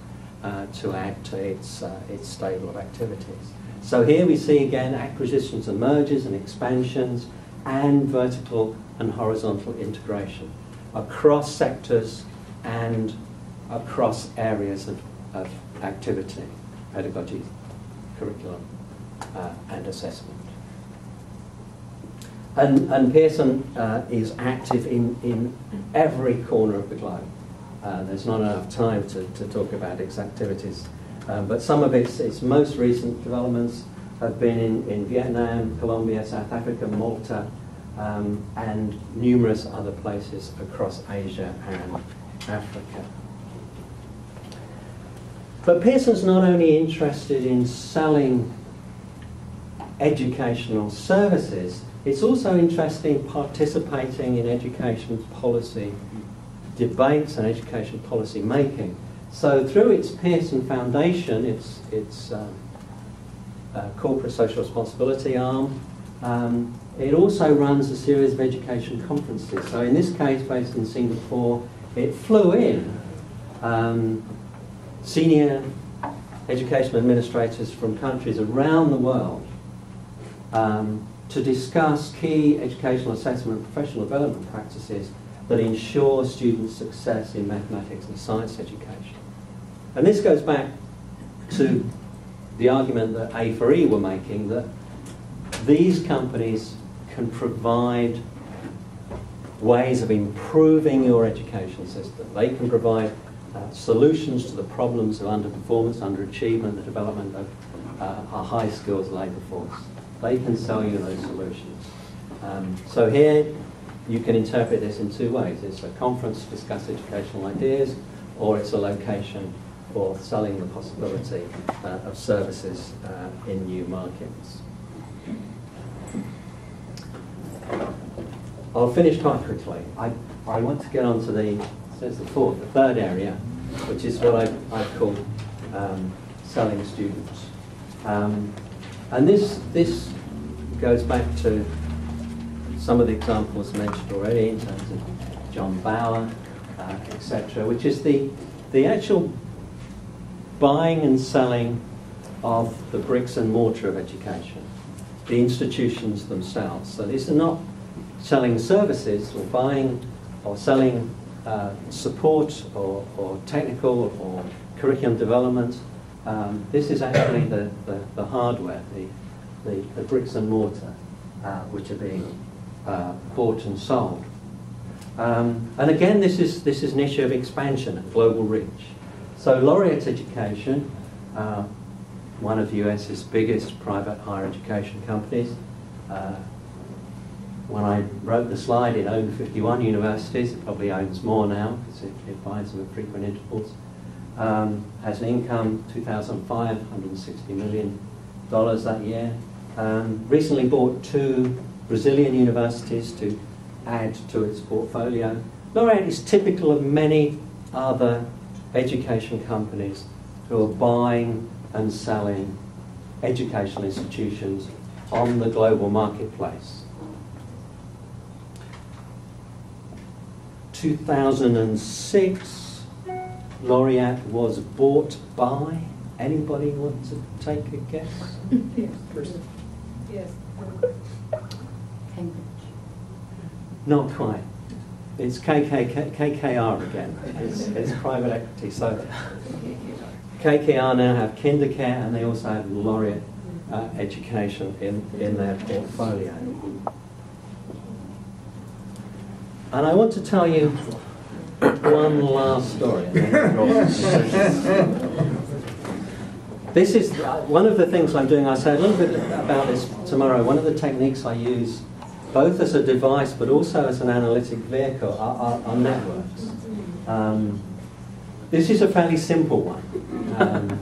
uh, to add to its, uh, its stable of activities. So here we see again acquisitions and mergers and expansions and vertical and horizontal integration across sectors and across areas of, of activity, pedagogy, curriculum, uh, and assessment. And, and Pearson uh, is active in, in every corner of the globe. Uh, there's not enough time to, to talk about its activities, um, but some of its, its most recent developments have been in, in Vietnam, Colombia, South Africa, Malta, um, and numerous other places across Asia and Africa. But Pearson's not only interested in selling educational services, it's also interesting participating in education policy debates and education policy making. So through its Pearson Foundation, its, its um, uh, corporate social responsibility arm, um, it also runs a series of education conferences. So in this case, based in Singapore, it flew in um, senior education administrators from countries around the world um, to discuss key educational assessment and professional development practices that ensure students' success in mathematics and science education. And this goes back to the argument that A4E were making that these companies can provide ways of improving your education system. They can provide uh, solutions to the problems of underperformance, underachievement, the development of uh, a high skills labour force. They can sell you those solutions. Um, so here you can interpret this in two ways. It's a conference to discuss educational ideas, or it's a location for selling the possibility uh, of services uh, in new markets. I'll finish quite quickly. I, I want to get on to the, says the fourth, the third area, which is what I, I call um, selling students. Um, and this, this goes back to some of the examples mentioned already in terms of John Bauer, uh, etc., which is the, the actual buying and selling of the bricks and mortar of education, the institutions themselves. So these are not selling services or buying or selling uh, support or, or technical or curriculum development. Um, this is actually the, the, the hardware, the, the, the, bricks and mortar, uh, which are being uh, bought and sold. Um, and again, this is, this is an issue of expansion and global reach. So Laureate Education, uh, one of the US's biggest private higher education companies, uh, when I wrote the slide, it owned 51 universities. It probably owns more now because it, it buys them at frequent intervals. Um, has an income, 2005, $160 million that year. Um, recently bought two Brazilian universities to add to its portfolio. Laureate is typical of many other education companies who are buying and selling educational institutions on the global marketplace. 2006, Laureate was bought by. Anybody want to take a guess? yes. Yes. Cambridge. Not quite. It's KK, KKR again. It's, it's private equity. So KKR now have KinderCare and they also have Laureate uh, Education in, in their portfolio. And I want to tell you one last story. this is uh, one of the things I'm doing. I'll say a little bit about this tomorrow. One of the techniques I use, both as a device but also as an analytic vehicle, are, are, are networks. Um, this is a fairly simple one. Um,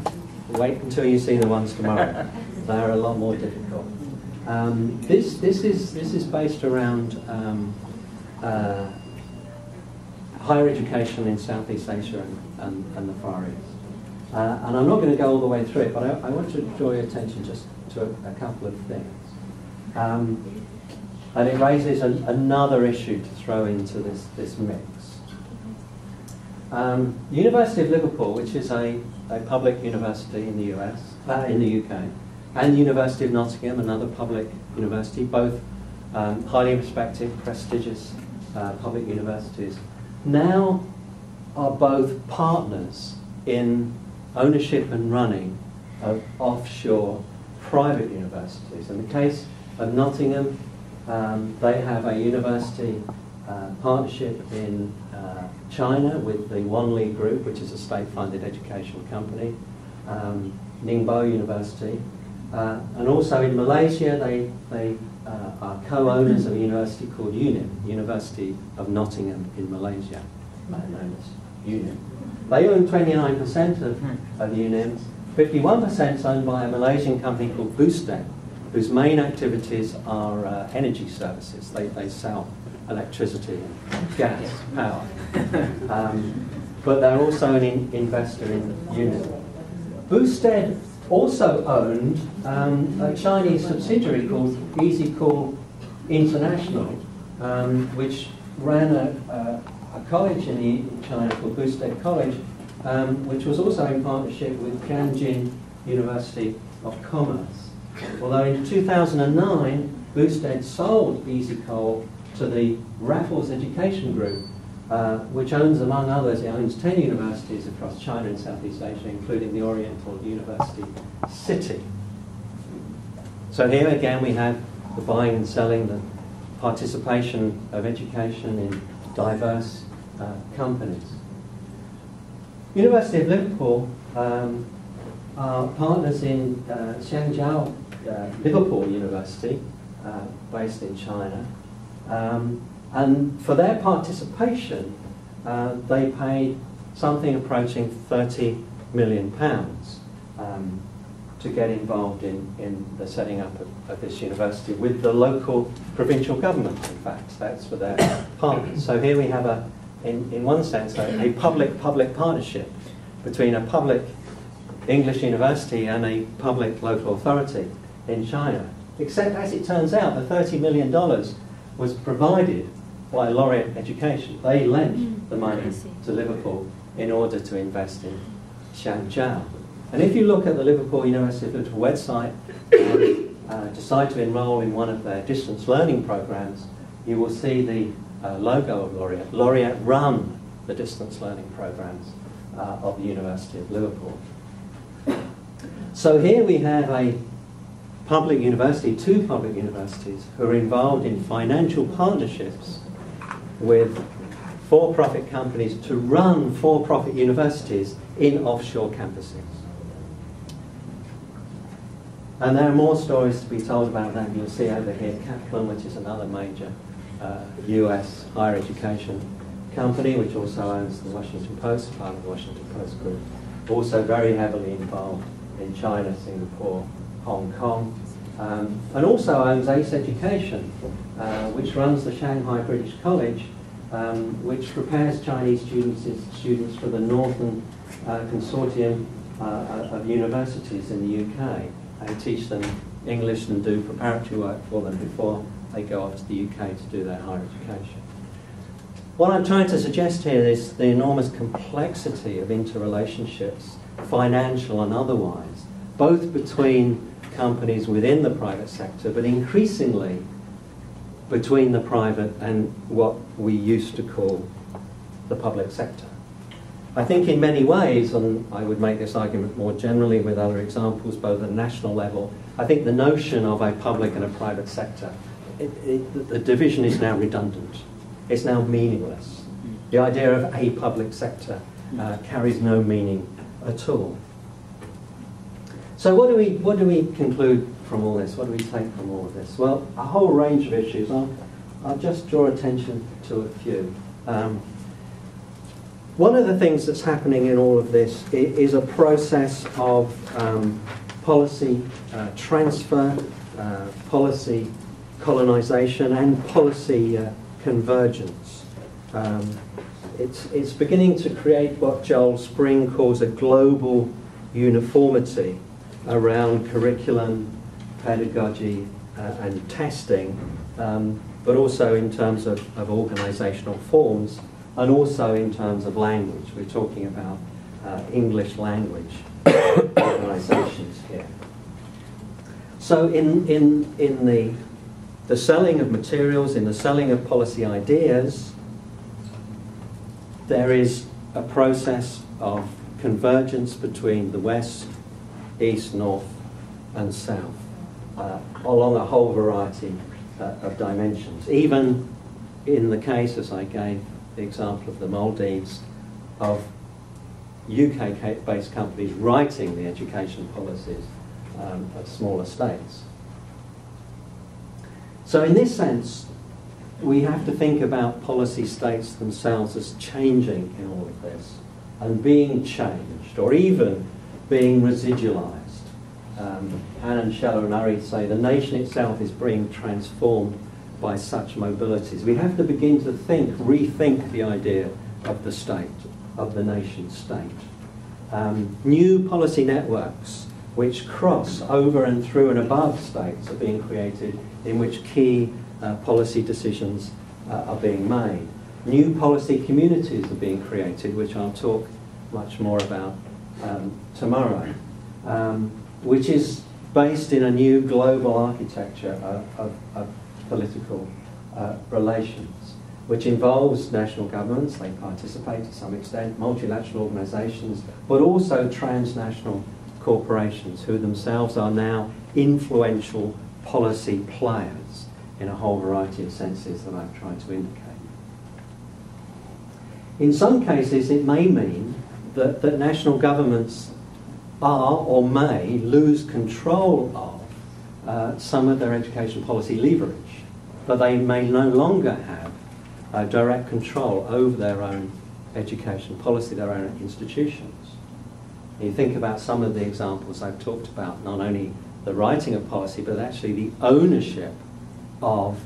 wait until you see the ones tomorrow. They're a lot more difficult. Um, this, this, is, this is based around um, uh, higher education in Southeast Asia and, and, and the Far East. Uh, and I'm not going to go all the way through it, but I, I want to draw your attention just to a, a couple of things. Um, and it raises another issue to throw into this, this mix. Um, University of Liverpool, which is a, a public university in the US, uh, in the UK, and University of Nottingham, another public university, both um, highly respected, prestigious uh, public universities, now are both partners in ownership and running of offshore private universities. In the case of Nottingham, um, they have a university uh, partnership in uh, China with the Wanli Group, which is a state-funded educational company, um, Ningbo University, uh, and also in Malaysia they, they uh, are co-owners of a university called UNIM, University of Nottingham in Malaysia, known as UNIM. They own 29% of, of UNIM. 51% is owned by a Malaysian company called Boustead, whose main activities are uh, energy services. They, they sell electricity and gas power. <laughs> Um, but they're also an in investor in UNIM. Boustead also owned um, a Chinese subsidiary called EasyCall International, um, which ran a, a, a, college in, China called Boustead College, um, which was also in partnership with Tianjin University of Commerce. Although in 2009, Boustead sold EasyCall to the Raffles Education Group, uh, which owns, among others, it owns 10 universities across China and Southeast Asia, including the Oriental University City. So here again we have the buying and selling, the participation of education in diverse uh, companies. University of Liverpool um, are partners in uh, uh, Liverpool University, uh, based in China. Um, and for their participation, uh, they paid something approaching 30 million pounds um, to get involved in, in the setting up of, of, this university with the local provincial government, in fact. That's for their <coughs> partners. So here we have, a, in, in one sense, a, a public-public partnership between a public English university and a public local authority in China. Except, as it turns out, the $30 million was provided by Laureate Education. They lent mm. the money to Liverpool in order to invest in Xiangjiao. And if you look at the Liverpool University of Liverpool website and <coughs> uh, decide to enroll in one of their distance learning programs, you will see the uh, logo of Laureate. Laureate run the distance learning programs uh, of the University of Liverpool. So here we have a public university, two public universities, who are involved in financial partnerships with for-profit companies to run for-profit universities in offshore campuses. And there are more stories to be told about that. You'll see over here Kaplan, which is another major uh, US higher education company, which also owns the Washington Post, part of the Washington Post Group. Also very heavily involved in China, Singapore, Hong Kong, um, and also owns Ace Education, uh, which runs the Shanghai British College, um, which prepares Chinese students, students for the Northern uh, Consortium uh, of universities in the UK and teach them English and do preparatory work for them before they go off to the UK to do their higher education. What I'm trying to suggest here is the enormous complexity of interrelationships, financial and otherwise, both between companies within the private sector, but increasingly between the private and what we used to call the public sector. I think in many ways, and I would make this argument more generally with other examples, both at national level, I think the notion of a public and a private sector, it, it, the division is now redundant. It's now meaningless. The idea of a public sector uh, carries no meaning at all. So what do we what do we conclude from all this? What do we take from all of this? Well, a whole range of issues. I'll, I'll just draw attention to a few. Um, one of the things that's happening in all of this is a process of um, policy uh, transfer, uh, policy colonisation, and policy uh, convergence. Um, it's, it's beginning to create what Joel Spring calls a global uniformity around curriculum, pedagogy, uh, and testing, um, but also in terms of, of organisational forms and also in terms of language. We're talking about uh, English language <coughs> organisations here. So in, in, in the, the selling of materials, in the selling of policy ideas, there is a process of convergence between the West, East, North, and South uh, along a whole variety uh, of dimensions. Even in the case, as I gave the example of the Maldives, of UK-based companies writing the education policies um, of smaller states. So in this sense, we have to think about policy states themselves as changing in all of this and being changed or even being residualized. Um, Anne and Sheller and Urry say the nation itself is being transformed by such mobilities. We have to begin to think, rethink the idea of the state, of the nation state. Um, new policy networks which cross over and through and above states are being created in which key uh, policy decisions uh, are being made. New policy communities are being created, which I'll talk much more about um, tomorrow, um, which is based in a new global architecture of, of, of political uh, relations, which involves national governments, they participate to some extent, multilateral organisations, but also transnational corporations who themselves are now influential policy players in a whole variety of senses that I've tried to indicate. In some cases, it may mean that, that national governments are or may lose control of uh, some of their education policy leverage, but they may no longer have uh, direct control over their own education policy, their own institutions. You think about some of the examples I've talked about, not only the writing of policy, but actually the ownership of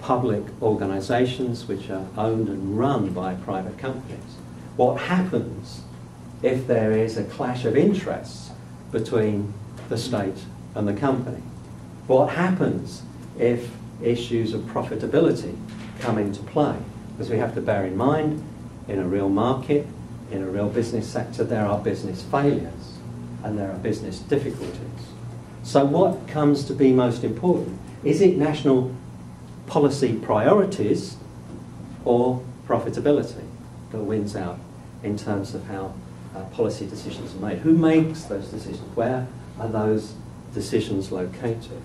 public organisations which are owned and run by private companies. What happens if there is a clash of interests between the state and the company? What happens if issues of profitability come into play? Because we have to bear in mind, in a real market, in a real business sector, there are business failures and there are business difficulties. So what comes to be most important? Is it national policy priorities or profitability that wins out in terms of how uh, policy decisions are made? Who makes those decisions? Where are those decisions located?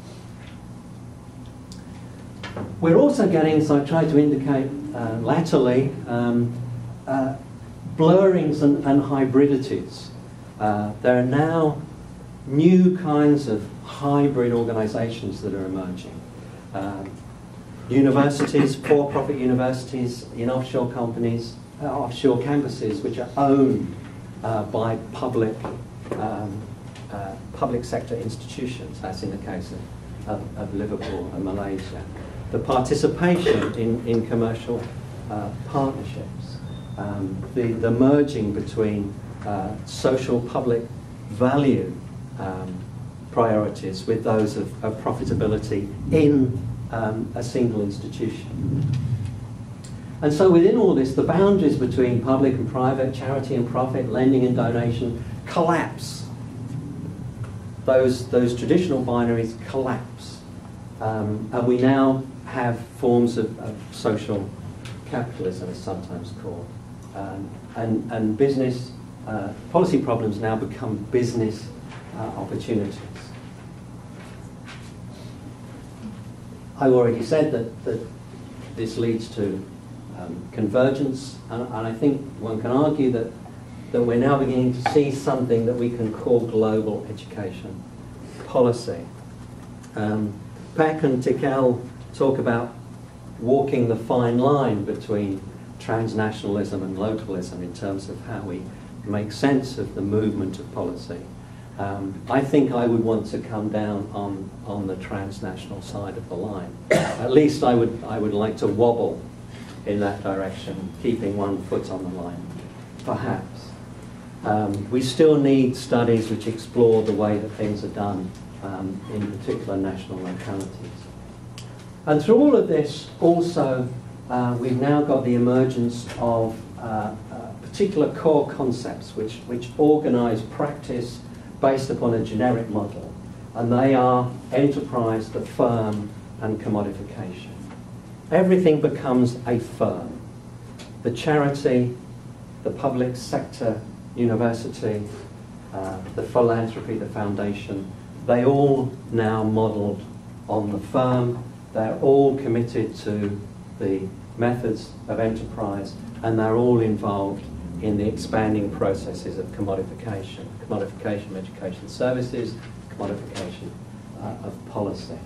We're also getting, as I tried to indicate uh, latterly, um, uh, blurrings and, and hybridities. Uh, there are now new kinds of hybrid organisations that are emerging. Um, universities, for-profit universities in offshore companies, uh, offshore campuses which are owned uh, by public, um, uh, public sector institutions. That's in the case of, of, of Liverpool and Malaysia. The participation in, in commercial uh, partnerships, um, the, the merging between uh, social public value um, priorities with those of, of profitability in um, a single institution. And so within all this, the boundaries between public and private, charity and profit, lending and donation collapse. Those, those traditional binaries collapse. Um, and we now have forms of, of social capitalism, it's sometimes called. Um, and, and business, uh, policy problems now become business uh, opportunities. I've already said that, that this leads to um, convergence, and, and I think one can argue that, that we're now beginning to see something that we can call global education policy. Um, Peck and Tickell talk about walking the fine line between transnationalism and localism in terms of how we make sense of the movement of policy. Um, I think I would want to come down on, on the transnational side of the line. At least I would, I would like to wobble in that direction, keeping one foot on the line, perhaps. Um, we still need studies which explore the way that things are done um, in particular national localities. And through all of this, also, uh, we've now got the emergence of uh, uh, particular core concepts which, which organise practice based upon a generic model, and they are enterprise, the firm, and commodification. Everything becomes a firm. The charity, the public sector, university, uh, the philanthropy, the foundation, they all now modelled on the firm. They're all committed to the methods of enterprise, and they're all involved in the expanding processes of commodification, commodification of education services, commodification uh, of policy.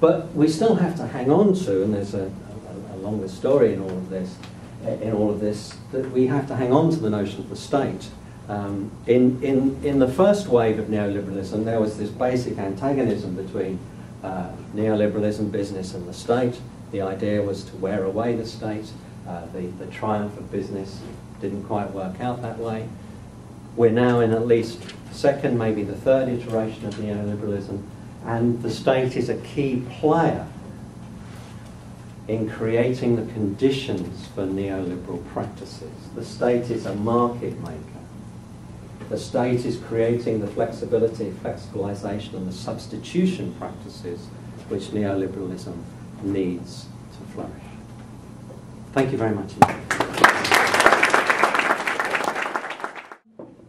But we still have to hang on to, and there's a, a, a longer story in all of this, in all of this, that we have to hang on to the notion of the state. Um, in, in, in the first wave of neoliberalism, there was this basic antagonism between uh, neoliberalism, business, and the state. The idea was to wear away the state. Uh, the, the triumph of business didn't quite work out that way. We're now in at least second, maybe the third iteration of neoliberalism, and the state is a key player in creating the conditions for neoliberal practices. The state is a market maker. The state is creating the flexibility, flexibilization, and the substitution practices which neoliberalism needs to flourish. Thank you very much.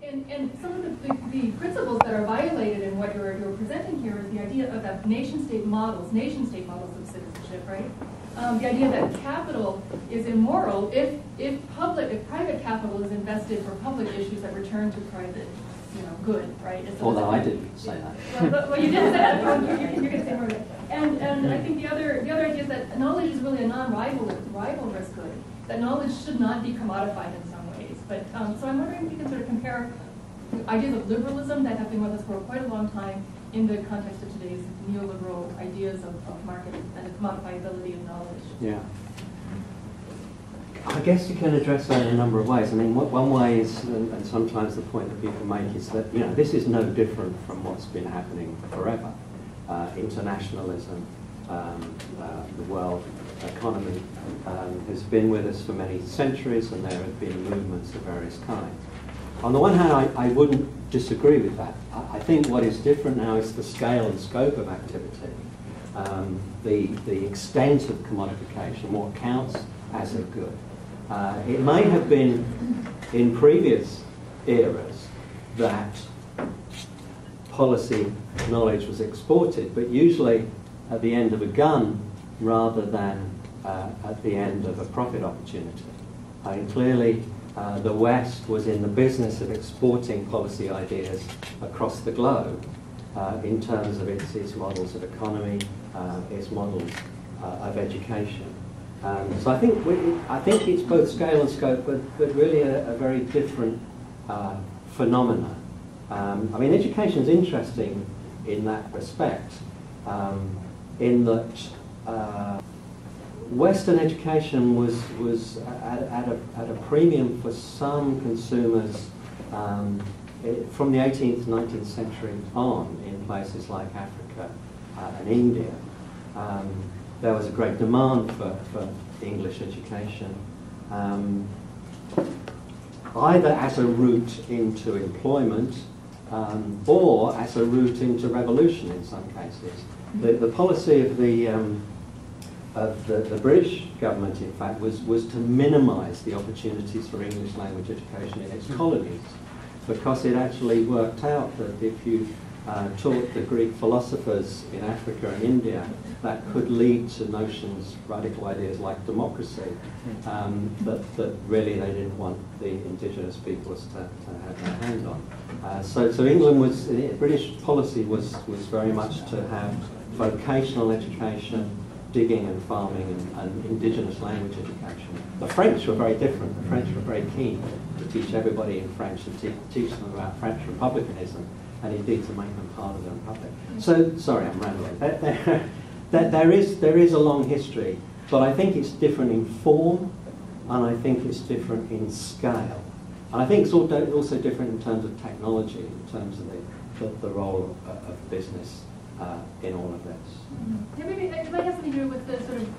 And, and some of the, the, the principles that are violated in what you're, you're presenting here is the idea of that nation-state models, nation-state models of citizenship, right? Um, the idea that capital is immoral if, if public, if private capital is invested for public issues that return to private, you know, good, right? Although I didn't say that. Well, well, you did say that. You're, you're going to say more. And, and I think the other, the other idea is that knowledge is really a non-rivalrous rivalrous good. That knowledge should not be commodified in some ways. But um, so I'm wondering if you can sort of compare ideas of liberalism that have been with us for quite a long time in the context of today's neoliberal ideas of, of market and the commodifiability of knowledge. Yeah. I guess you can address that in a number of ways. I mean, what, one way is, and, and sometimes the point that people make is that, you know, this is no different from what's been happening forever. Uh, internationalism, um, uh, the world economy um, has been with us for many centuries and there have been movements of various kinds. On the one hand, I, I wouldn't disagree with that. I, I, think what is different now is the scale and scope of activity, um, the, the extent of commodification, what counts as a good. Uh, it may have been in previous eras that policy knowledge was exported, but usually at the end of a gun rather than uh, at the end of a profit opportunity. I mean, clearly, uh, the West was in the business of exporting policy ideas across the globe uh, in terms of its, its models of economy, uh, its models uh, of education. Um, so I think, we, I think it's both scale and scope, but, but really a, a very different uh, phenomenon. Um, I mean, education is interesting in that respect, um, in that Western education was, was at, at, a, at a premium for some consumers um, it, from the 18th, 19th century on in places like Africa uh, and India. Um, there was a great demand for, for English education, um, either as a route into employment um, or as a route into revolution in some cases. The, the policy of the, um, of the, the, British government, in fact, was, was to minimise the opportunities for English language education in its colonies because it actually worked out that if you uh, taught the Greek philosophers in Africa and India that could lead to notions, radical ideas like democracy, um, but, but really they didn't want the indigenous peoples to, to have their hand on. Uh, so, so England was, British policy was, was very much to have vocational education, digging and farming and, and indigenous language education. The French were very different. The French were very keen to teach everybody in French and te teach them about French republicanism and indeed to make them part of the republic. So, sorry, I'm rambling. There, there, <laughs> there, is, there is a long history, but I think it's different in form and I think it's different in scale. And I think it's also different in terms of technology, in terms of the, the, the role of, of business uh, in all of this. Yeah, maybe it might have something to do with the sort of,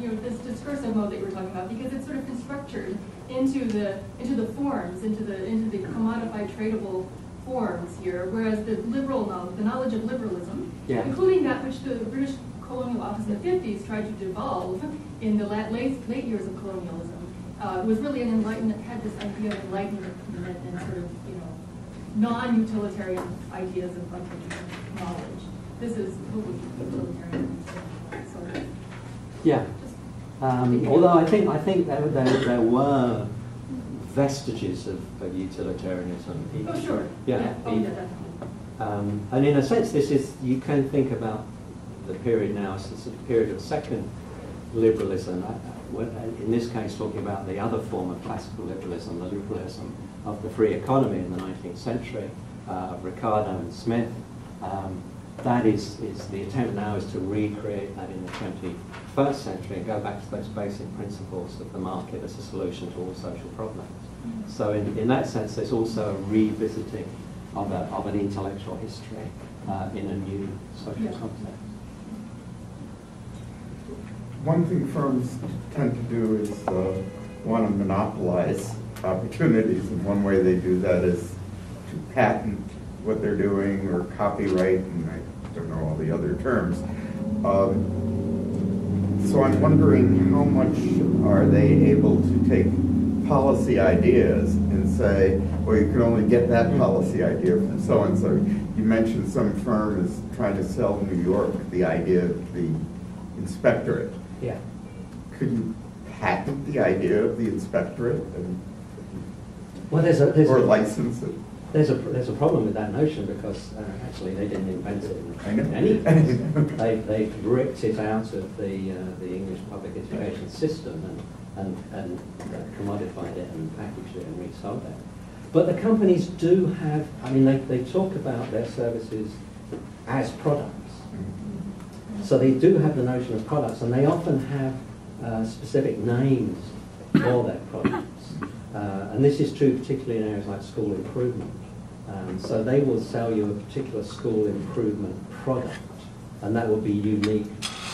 you know, this discursive mode that you were talking about, because it's sort of been structured into the into the forms, into the into the commodified tradable forms here, whereas the liberal knowledge, the knowledge of liberalism, yeah. including that which the British Colonial Office in the 50s tried to devolve in the late, late years of colonialism, uh, was really an enlightenment, had this idea of enlightenment and sort of, you know, non-utilitarian ideas of, of knowledge. This is utilitarian. So, yeah. Um, although I think I think there, there, there were vestiges of, of utilitarianism. Oh, sure. Yeah. yeah. Oh, yeah um, and in a sense, this is, you can think about the period now as a period of second liberalism. In this case, talking about the other form of classical liberalism, the liberalism of the free economy in the 19th century, uh, Ricardo and Smith. Um, that is, is the attempt now is to recreate that in the 21st century and go back to those basic principles of the market as a solution to all social problems. So in, in that sense, there's also a revisiting of, a, of an intellectual history uh, in a new social yeah. context. One thing firms tend to do is uh, want to monopolize opportunities, and one way they do that is to patent what they're doing or copyright, and I don't know all the other terms. Um, so I'm wondering how much are they able to take policy ideas and say, well, you can only get that policy idea from so and so. You mentioned some firm is trying to sell New York the idea of the inspectorate. Yeah. Could you patent the idea of the inspectorate and well, there's a, there's or a, license it? There's a there's a problem with that notion because uh, actually they didn't invent it in any. <laughs> they they ripped it out of the uh, the English public education system and and, and uh, commodified it and packaged it and resold it. But the companies do have, I mean, they, they talk about their services as products. So they do have the notion of products, and they often have uh, specific names for their products. Uh, and this is true particularly in areas like school improvement. Um, so they will sell you a particular school improvement product, and that will be unique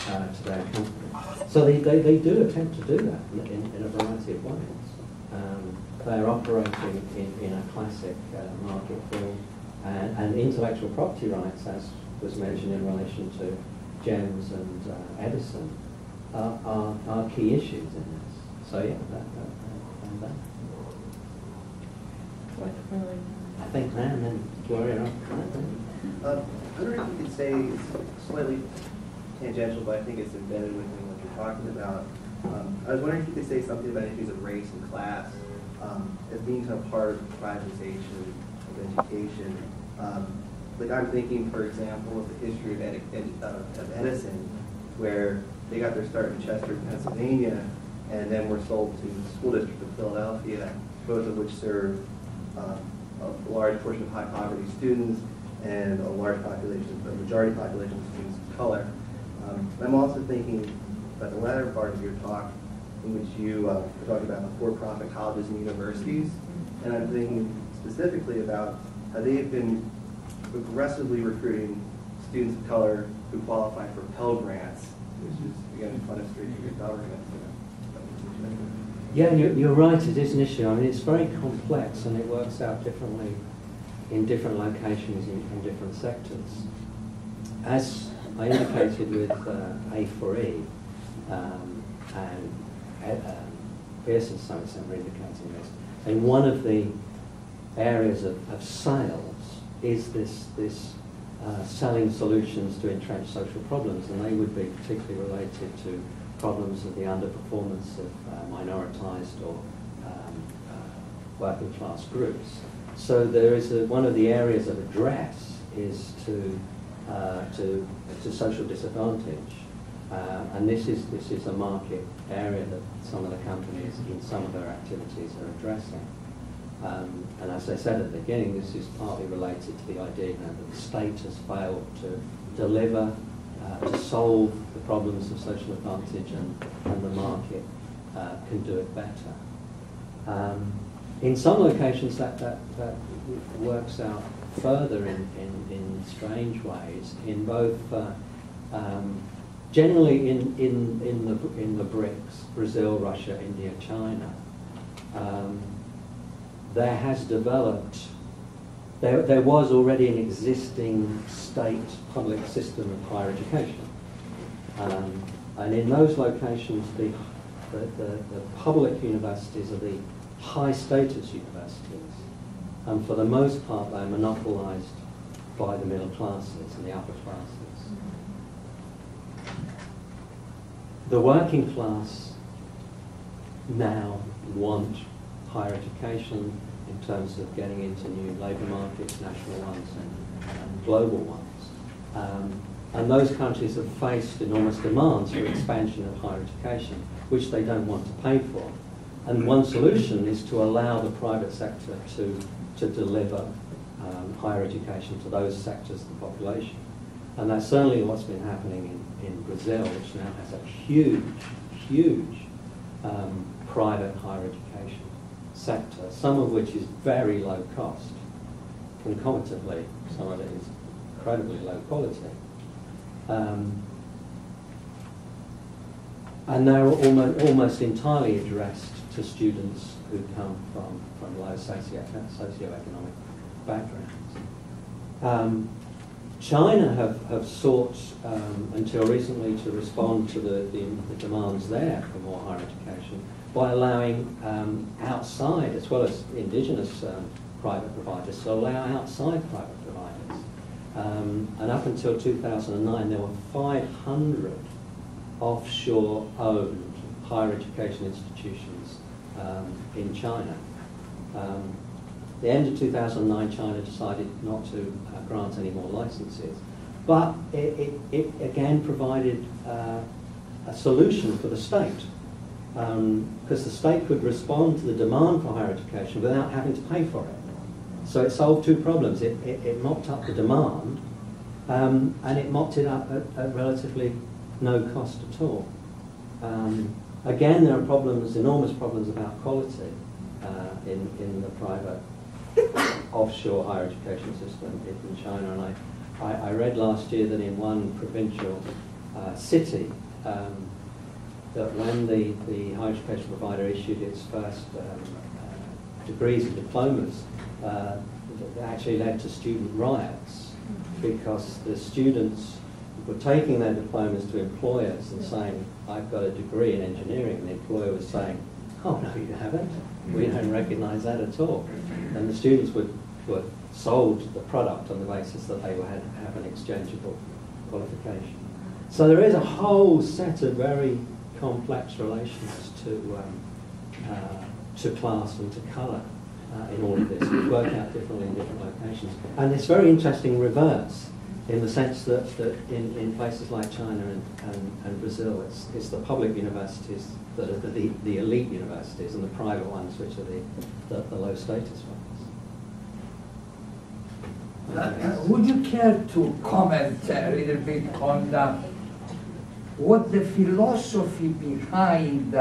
uh, to their company. So they, they, they do attempt to do that in, in a variety of ways. Um, they're operating in, in a classic uh, market form, and, and, intellectual property rights, as was mentioned in relation to GEMS and uh, Edison, are, are, are, key issues in this. So yeah, that, that, that, that. I think now, and then Gloria. Uh, I if you could say it's slightly tangential, but I think it's embedded within what you're talking about. Um, I was wondering if you could say something about issues of race and class um, as being kind of part of privatization of education. Um, like I'm thinking, for example, of the history of, Ed Ed uh, of Edison, where they got their start in Chester, Pennsylvania, and then were sold to the school district of Philadelphia, both of which serve um, a large portion of high poverty students and a large population, a majority population of students of color. Um, I'm also thinking about the latter part of your talk, in which you uh, about the for-profit colleges and universities, and I'm thinking specifically about how they've been aggressively recruiting students of color who qualify for Pell Grants, which is, again, a fun of street your government. Yeah, you're, you're right, it is an issue. I mean, it's very complex and it works out differently in different locations in, in different sectors. As I indicated with uh, A4E, um, and uh, Pearson Science Centre indicating this. And one of the areas of, of sales is this, this uh, selling solutions to entrenched social problems, and they would be particularly related to problems of the underperformance of uh, minoritized or um, uh, working class groups. So there is a, one of the areas of address is to, uh, to, to social disadvantage. Uh, and this is, this is a market area that some of the companies in some of their activities are addressing. Um, and as I said at the beginning, this is partly related to the idea that the state has failed to deliver, uh, to solve the problems of social advantage and, and the market uh, can do it better. Um, in some locations that, that, that works out further in, in, in strange ways, in both, uh, um, generally in, in, in, the, in the BRICS, Brazil, Russia, India, China, um, there has developed, there, there was already an existing state public system of higher education. Um, and in those locations, the, the, the, the public universities are the high status universities. And for the most part, they're monopolized by the middle classes and the upper classes. The working class now want higher education in terms of getting into new labour markets, national ones and, and global ones. Um, and those countries have faced enormous demands for expansion of higher education, which they don't want to pay for. And one solution is to allow the private sector to, to deliver um, higher education to those sectors of the population. And that's certainly what's been happening in, in Brazil, which now has a huge, huge um, private higher education sector, some of which is very low cost. Concomitantly, some of it is incredibly low quality. Um, and they're almost, almost entirely addressed to students who come from, from low socio- socioeconomic backgrounds. Um, China have, have sought um, until recently to respond to the, the, the, demands there for more higher education by allowing um, outside, as well as indigenous um, private providers, to allow outside private providers. Um, and up until 2009, there were 500 offshore owned higher education institutions um, in China. Um, the end of 2009, China decided not to uh, grant any more licenses. But it, it, it again provided uh, a solution for the state. Because um, the state could respond to the demand for higher education without having to pay for it. So it solved two problems. It, it, it mopped up the demand, um, and it mopped it up at, at relatively no cost at all. Um, again, there are problems, enormous problems about quality uh, in, in the private <coughs> offshore higher education system in China. And I, I, I read last year that in one provincial uh, city, um, that when the, the higher education provider issued its first um, uh, degrees and diplomas, uh, it actually led to student riots. Because the students were taking their diplomas to employers and saying, I've got a degree in engineering, and the employer was saying, oh no you haven't, we don't recognise that at all. And the students would, were sold the product on the basis that they had have an exchangeable qualification. So there is a whole set of very complex relations to, um, uh, to class and to colour uh, in all of this, which work out differently in different locations. And it's very interesting reverse in the sense that, that in, in places like China and, and, and Brazil, it's, it's the public universities that are the, the elite universities and the private ones which are the, the, the low status ones. Uh, uh, would you care to comment a little bit on the, what the philosophy behind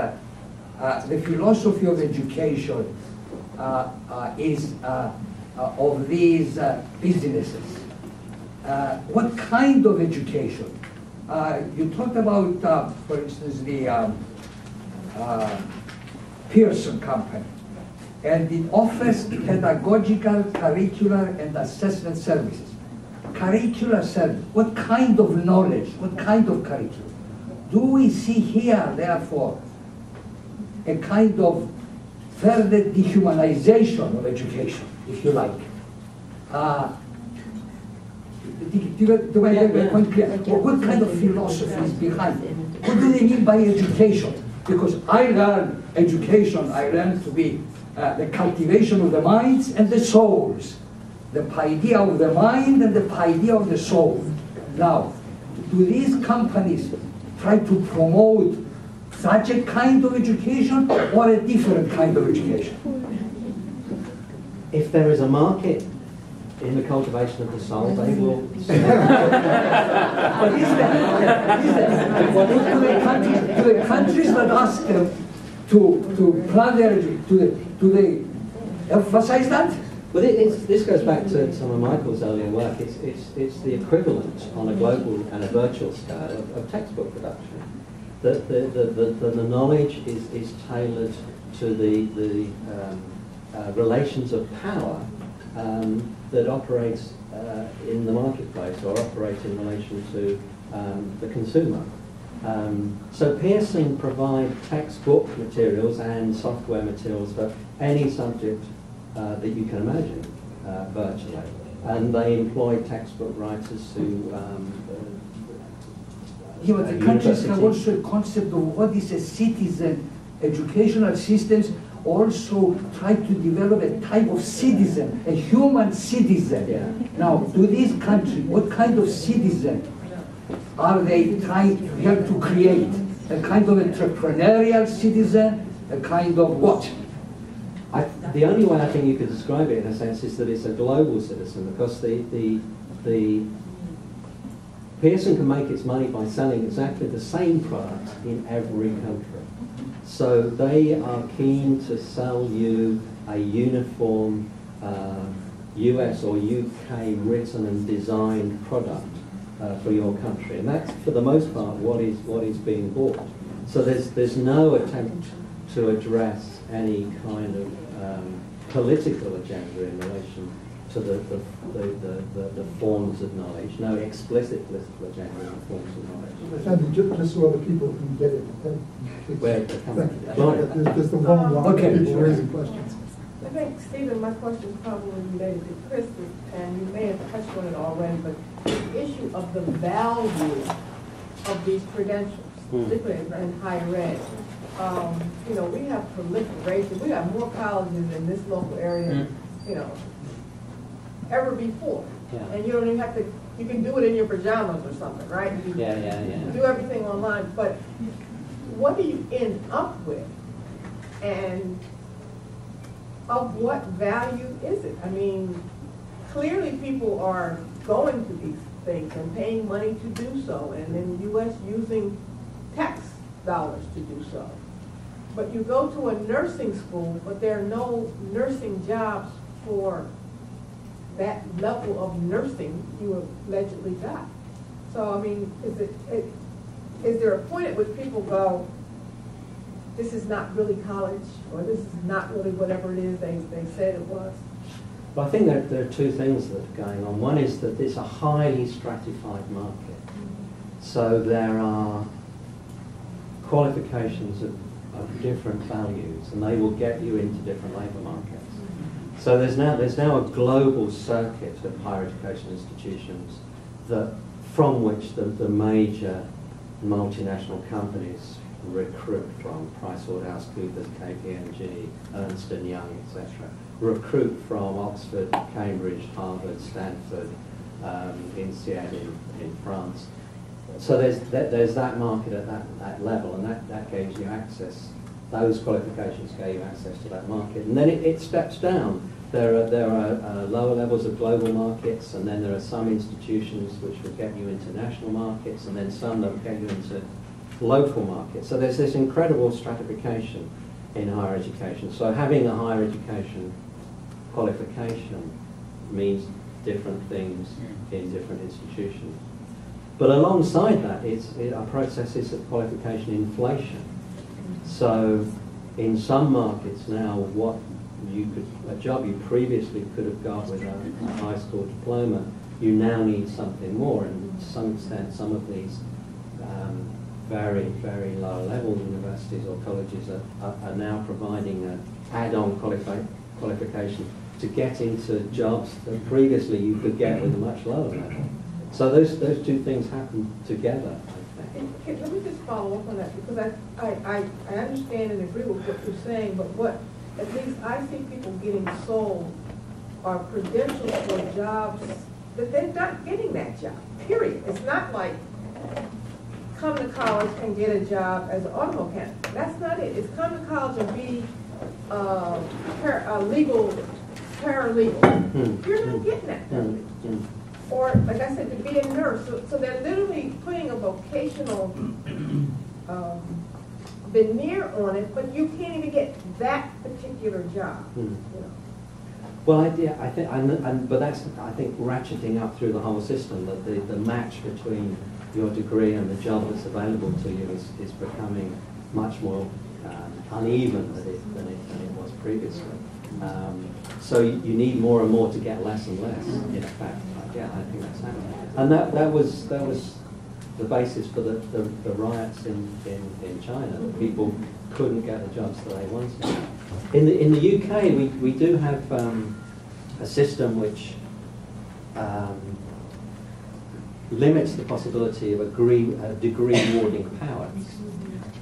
uh, the philosophy of education uh, uh, is uh, of these businesses? what kind of education? you talked about, for instance, the um, Pearson Company and it offers pedagogical, curricular, and assessment services. Curricular service, what kind of knowledge, what kind of curriculum? Do we see here, therefore, a kind of further dehumanization of education, if you like? Uh, Do you- do do I get my point clear? What what kind of philosophy is behind? What do they mean by education? Because I learned education, I learned to be uh, the cultivation of the minds and the souls. The idea of the mind and the idea of the soul. Now, do these companies try to promote such a kind of education or a different kind of education? If there is a market in the cultivation of the soul, they will. <laughs> But is there, is there, what do the countries, do the countries that ask them to, to plan their, edu- do they, do they emphasize that? It, this goes back to some of Michael's earlier work. It's, it's, it's the equivalent on a global and a virtual scale of, of textbook production. The, the, the, the, the, knowledge is, is tailored to the, the um, uh, relations of power um, that operates uh, in the marketplace or operate in relation to um, the consumer. Um, so Pearson provide textbook materials and software materials for any subject uh, that you can imagine uh, virtually. And they employ textbook writers who um, uh, Yeah, but the countries have also a concept of what is a citizen. Educational systems also try to develop a type of citizen, a human citizen. Yeah. Now, do these countries, what kind of citizen are they trying to help to create? A kind of entrepreneurial citizen, a kind of what? The only way I think you could describe it in a sense is that it's a global citizen because the, the, the Pearson can make its money by selling exactly the same product in every country. So they are keen to sell you a uniform uh, US or UK written and designed product uh, for your country. And that's, for the most part, what is, what is being bought. So there's, there's no attempt to address any kind of um, political agenda in relation to the, the, the, the, the, the forms of knowledge, no explicit political agenda in the forms of knowledge. Sandy, ju- just so other people can get it. then it's- Where it comes- Thank you. There's there's the long line Okay. of people raising questions. I think, Stephen, my question is probably related to Chris's, and you may have touched on it already, but the issue of the value of these credentials, Hmm. particularly in higher ed. Um, You know, we have proliferation, we have more colleges in this local area, you know, ever before. Yeah. And you don't even have to, you can do it in your pajamas or something, right? You Yeah, yeah, yeah. Do everything online, but what do you end up with? And of what value is it? I mean, clearly people are going to these things and paying money to do so, and in the US using tax dollars to do so. But you go to a nursing school, but there are no nursing jobs for that level of nursing you allegedly got. So, I mean, is it, it, is there a point at which people go, this is not really college, or this is not really whatever it is they, they said it was? Well, I think there, there are two things that are going on. One is that it's a highly stratified market. Mm-hmm. So there are qualifications of, of different values, and they will get you into different labour markets. So there's now, there's now a global circuit of higher education institutions that, from which the, the major multinational companies recruit from, PricewaterhouseCoopers, KPMG, Ernst Young, etc. Recruit from Oxford, Cambridge, Harvard, Stanford, um, INSEAD in, in France. So there's that, there's that market at that, that level, and that, that gives you access. Those qualifications gave you access to that market, and then it, it steps down. There are there are uh, lower levels of global markets, and then there are some institutions which will get you into national markets, and then some that will get you into local markets. So there's this incredible stratification in higher education. So having a higher education qualification means different things in different institutions. But alongside that, are processes of qualification inflation. So in some markets now, what you could, a job you previously could have got with a, a high school diploma, you now need something more. And to some extent, some of these um, very, very low level universities or colleges are, are, are now providing an add-on qualifi- qualification to get into jobs that previously you could get with a much lower level. So those, those two things happen together. And can- Let me just follow up on that, because I, I, I, understand and agree with what you're saying, but what, at least I see people getting sold are credentials for jobs that they're not getting that job, period. It's not like come to college and get a job as an auto mechanic. That's not it. It's come to college and be, uh, a legal, paralegal. Hmm, You're not hmm, getting that. Or, like I said, to be a nurse, so, so they're literally putting a vocational, <clears throat> um, veneer on it, but you can't even get that particular job, Hmm. you know? Well, I, yeah, I think, and, and, but that's, I think, ratcheting up through the whole system, that the, the match between your degree and the job that's available to you is, is becoming much more um, uneven than it, than it, than it was previously. Um, so you, you need more and more to get less and less, in effect. Yeah, I think that's happening. And that, that was, that was the basis for the, the, the riots in, in, in China, that people couldn't get the jobs that they wanted. In the, in the UK, we, we do have um, a system which um, limits the possibility of a degree, a degree awarding powers.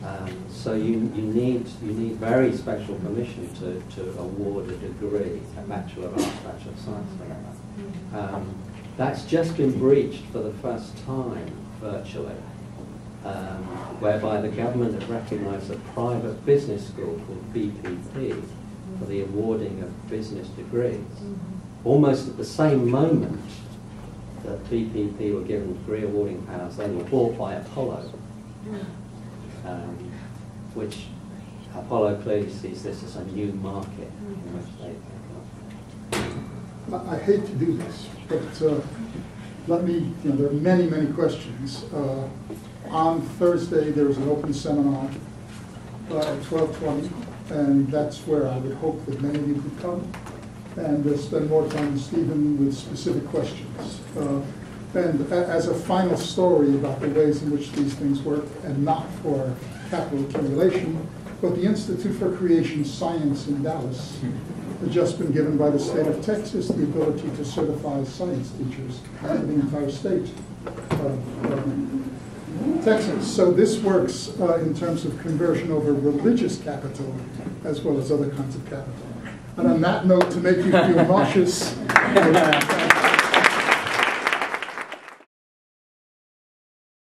Um, so you, you need you need very special permission to, to award a degree, a Bachelor of Arts, Bachelor of Science, whatever. Um, that's just been breached for the first time virtually, um, whereby the government have recognised a private business school called BPP for the awarding of business degrees. Almost at the same moment that BPP were given degree awarding powers, they were bought by Apollo, um, which Apollo clearly sees this as a new market in which they I hate to do this, but uh, let me, you know, there are many, many questions. Uh, On Thursday, there is an open seminar uh, at twelve twenty, and that's where I would hope that many of you could come and uh, spend more time with Stephen with specific questions. Uh, And as a final story about the ways in which these things work, and not for capital accumulation, but the Institute for Creation Science in Dallas has just been given by the state of Texas the ability to certify science teachers in the entire state of Texas. So this works uh, in terms of conversion over religious capital as well as other kinds of capital. And on that note, to make you feel nauseous, <laughs>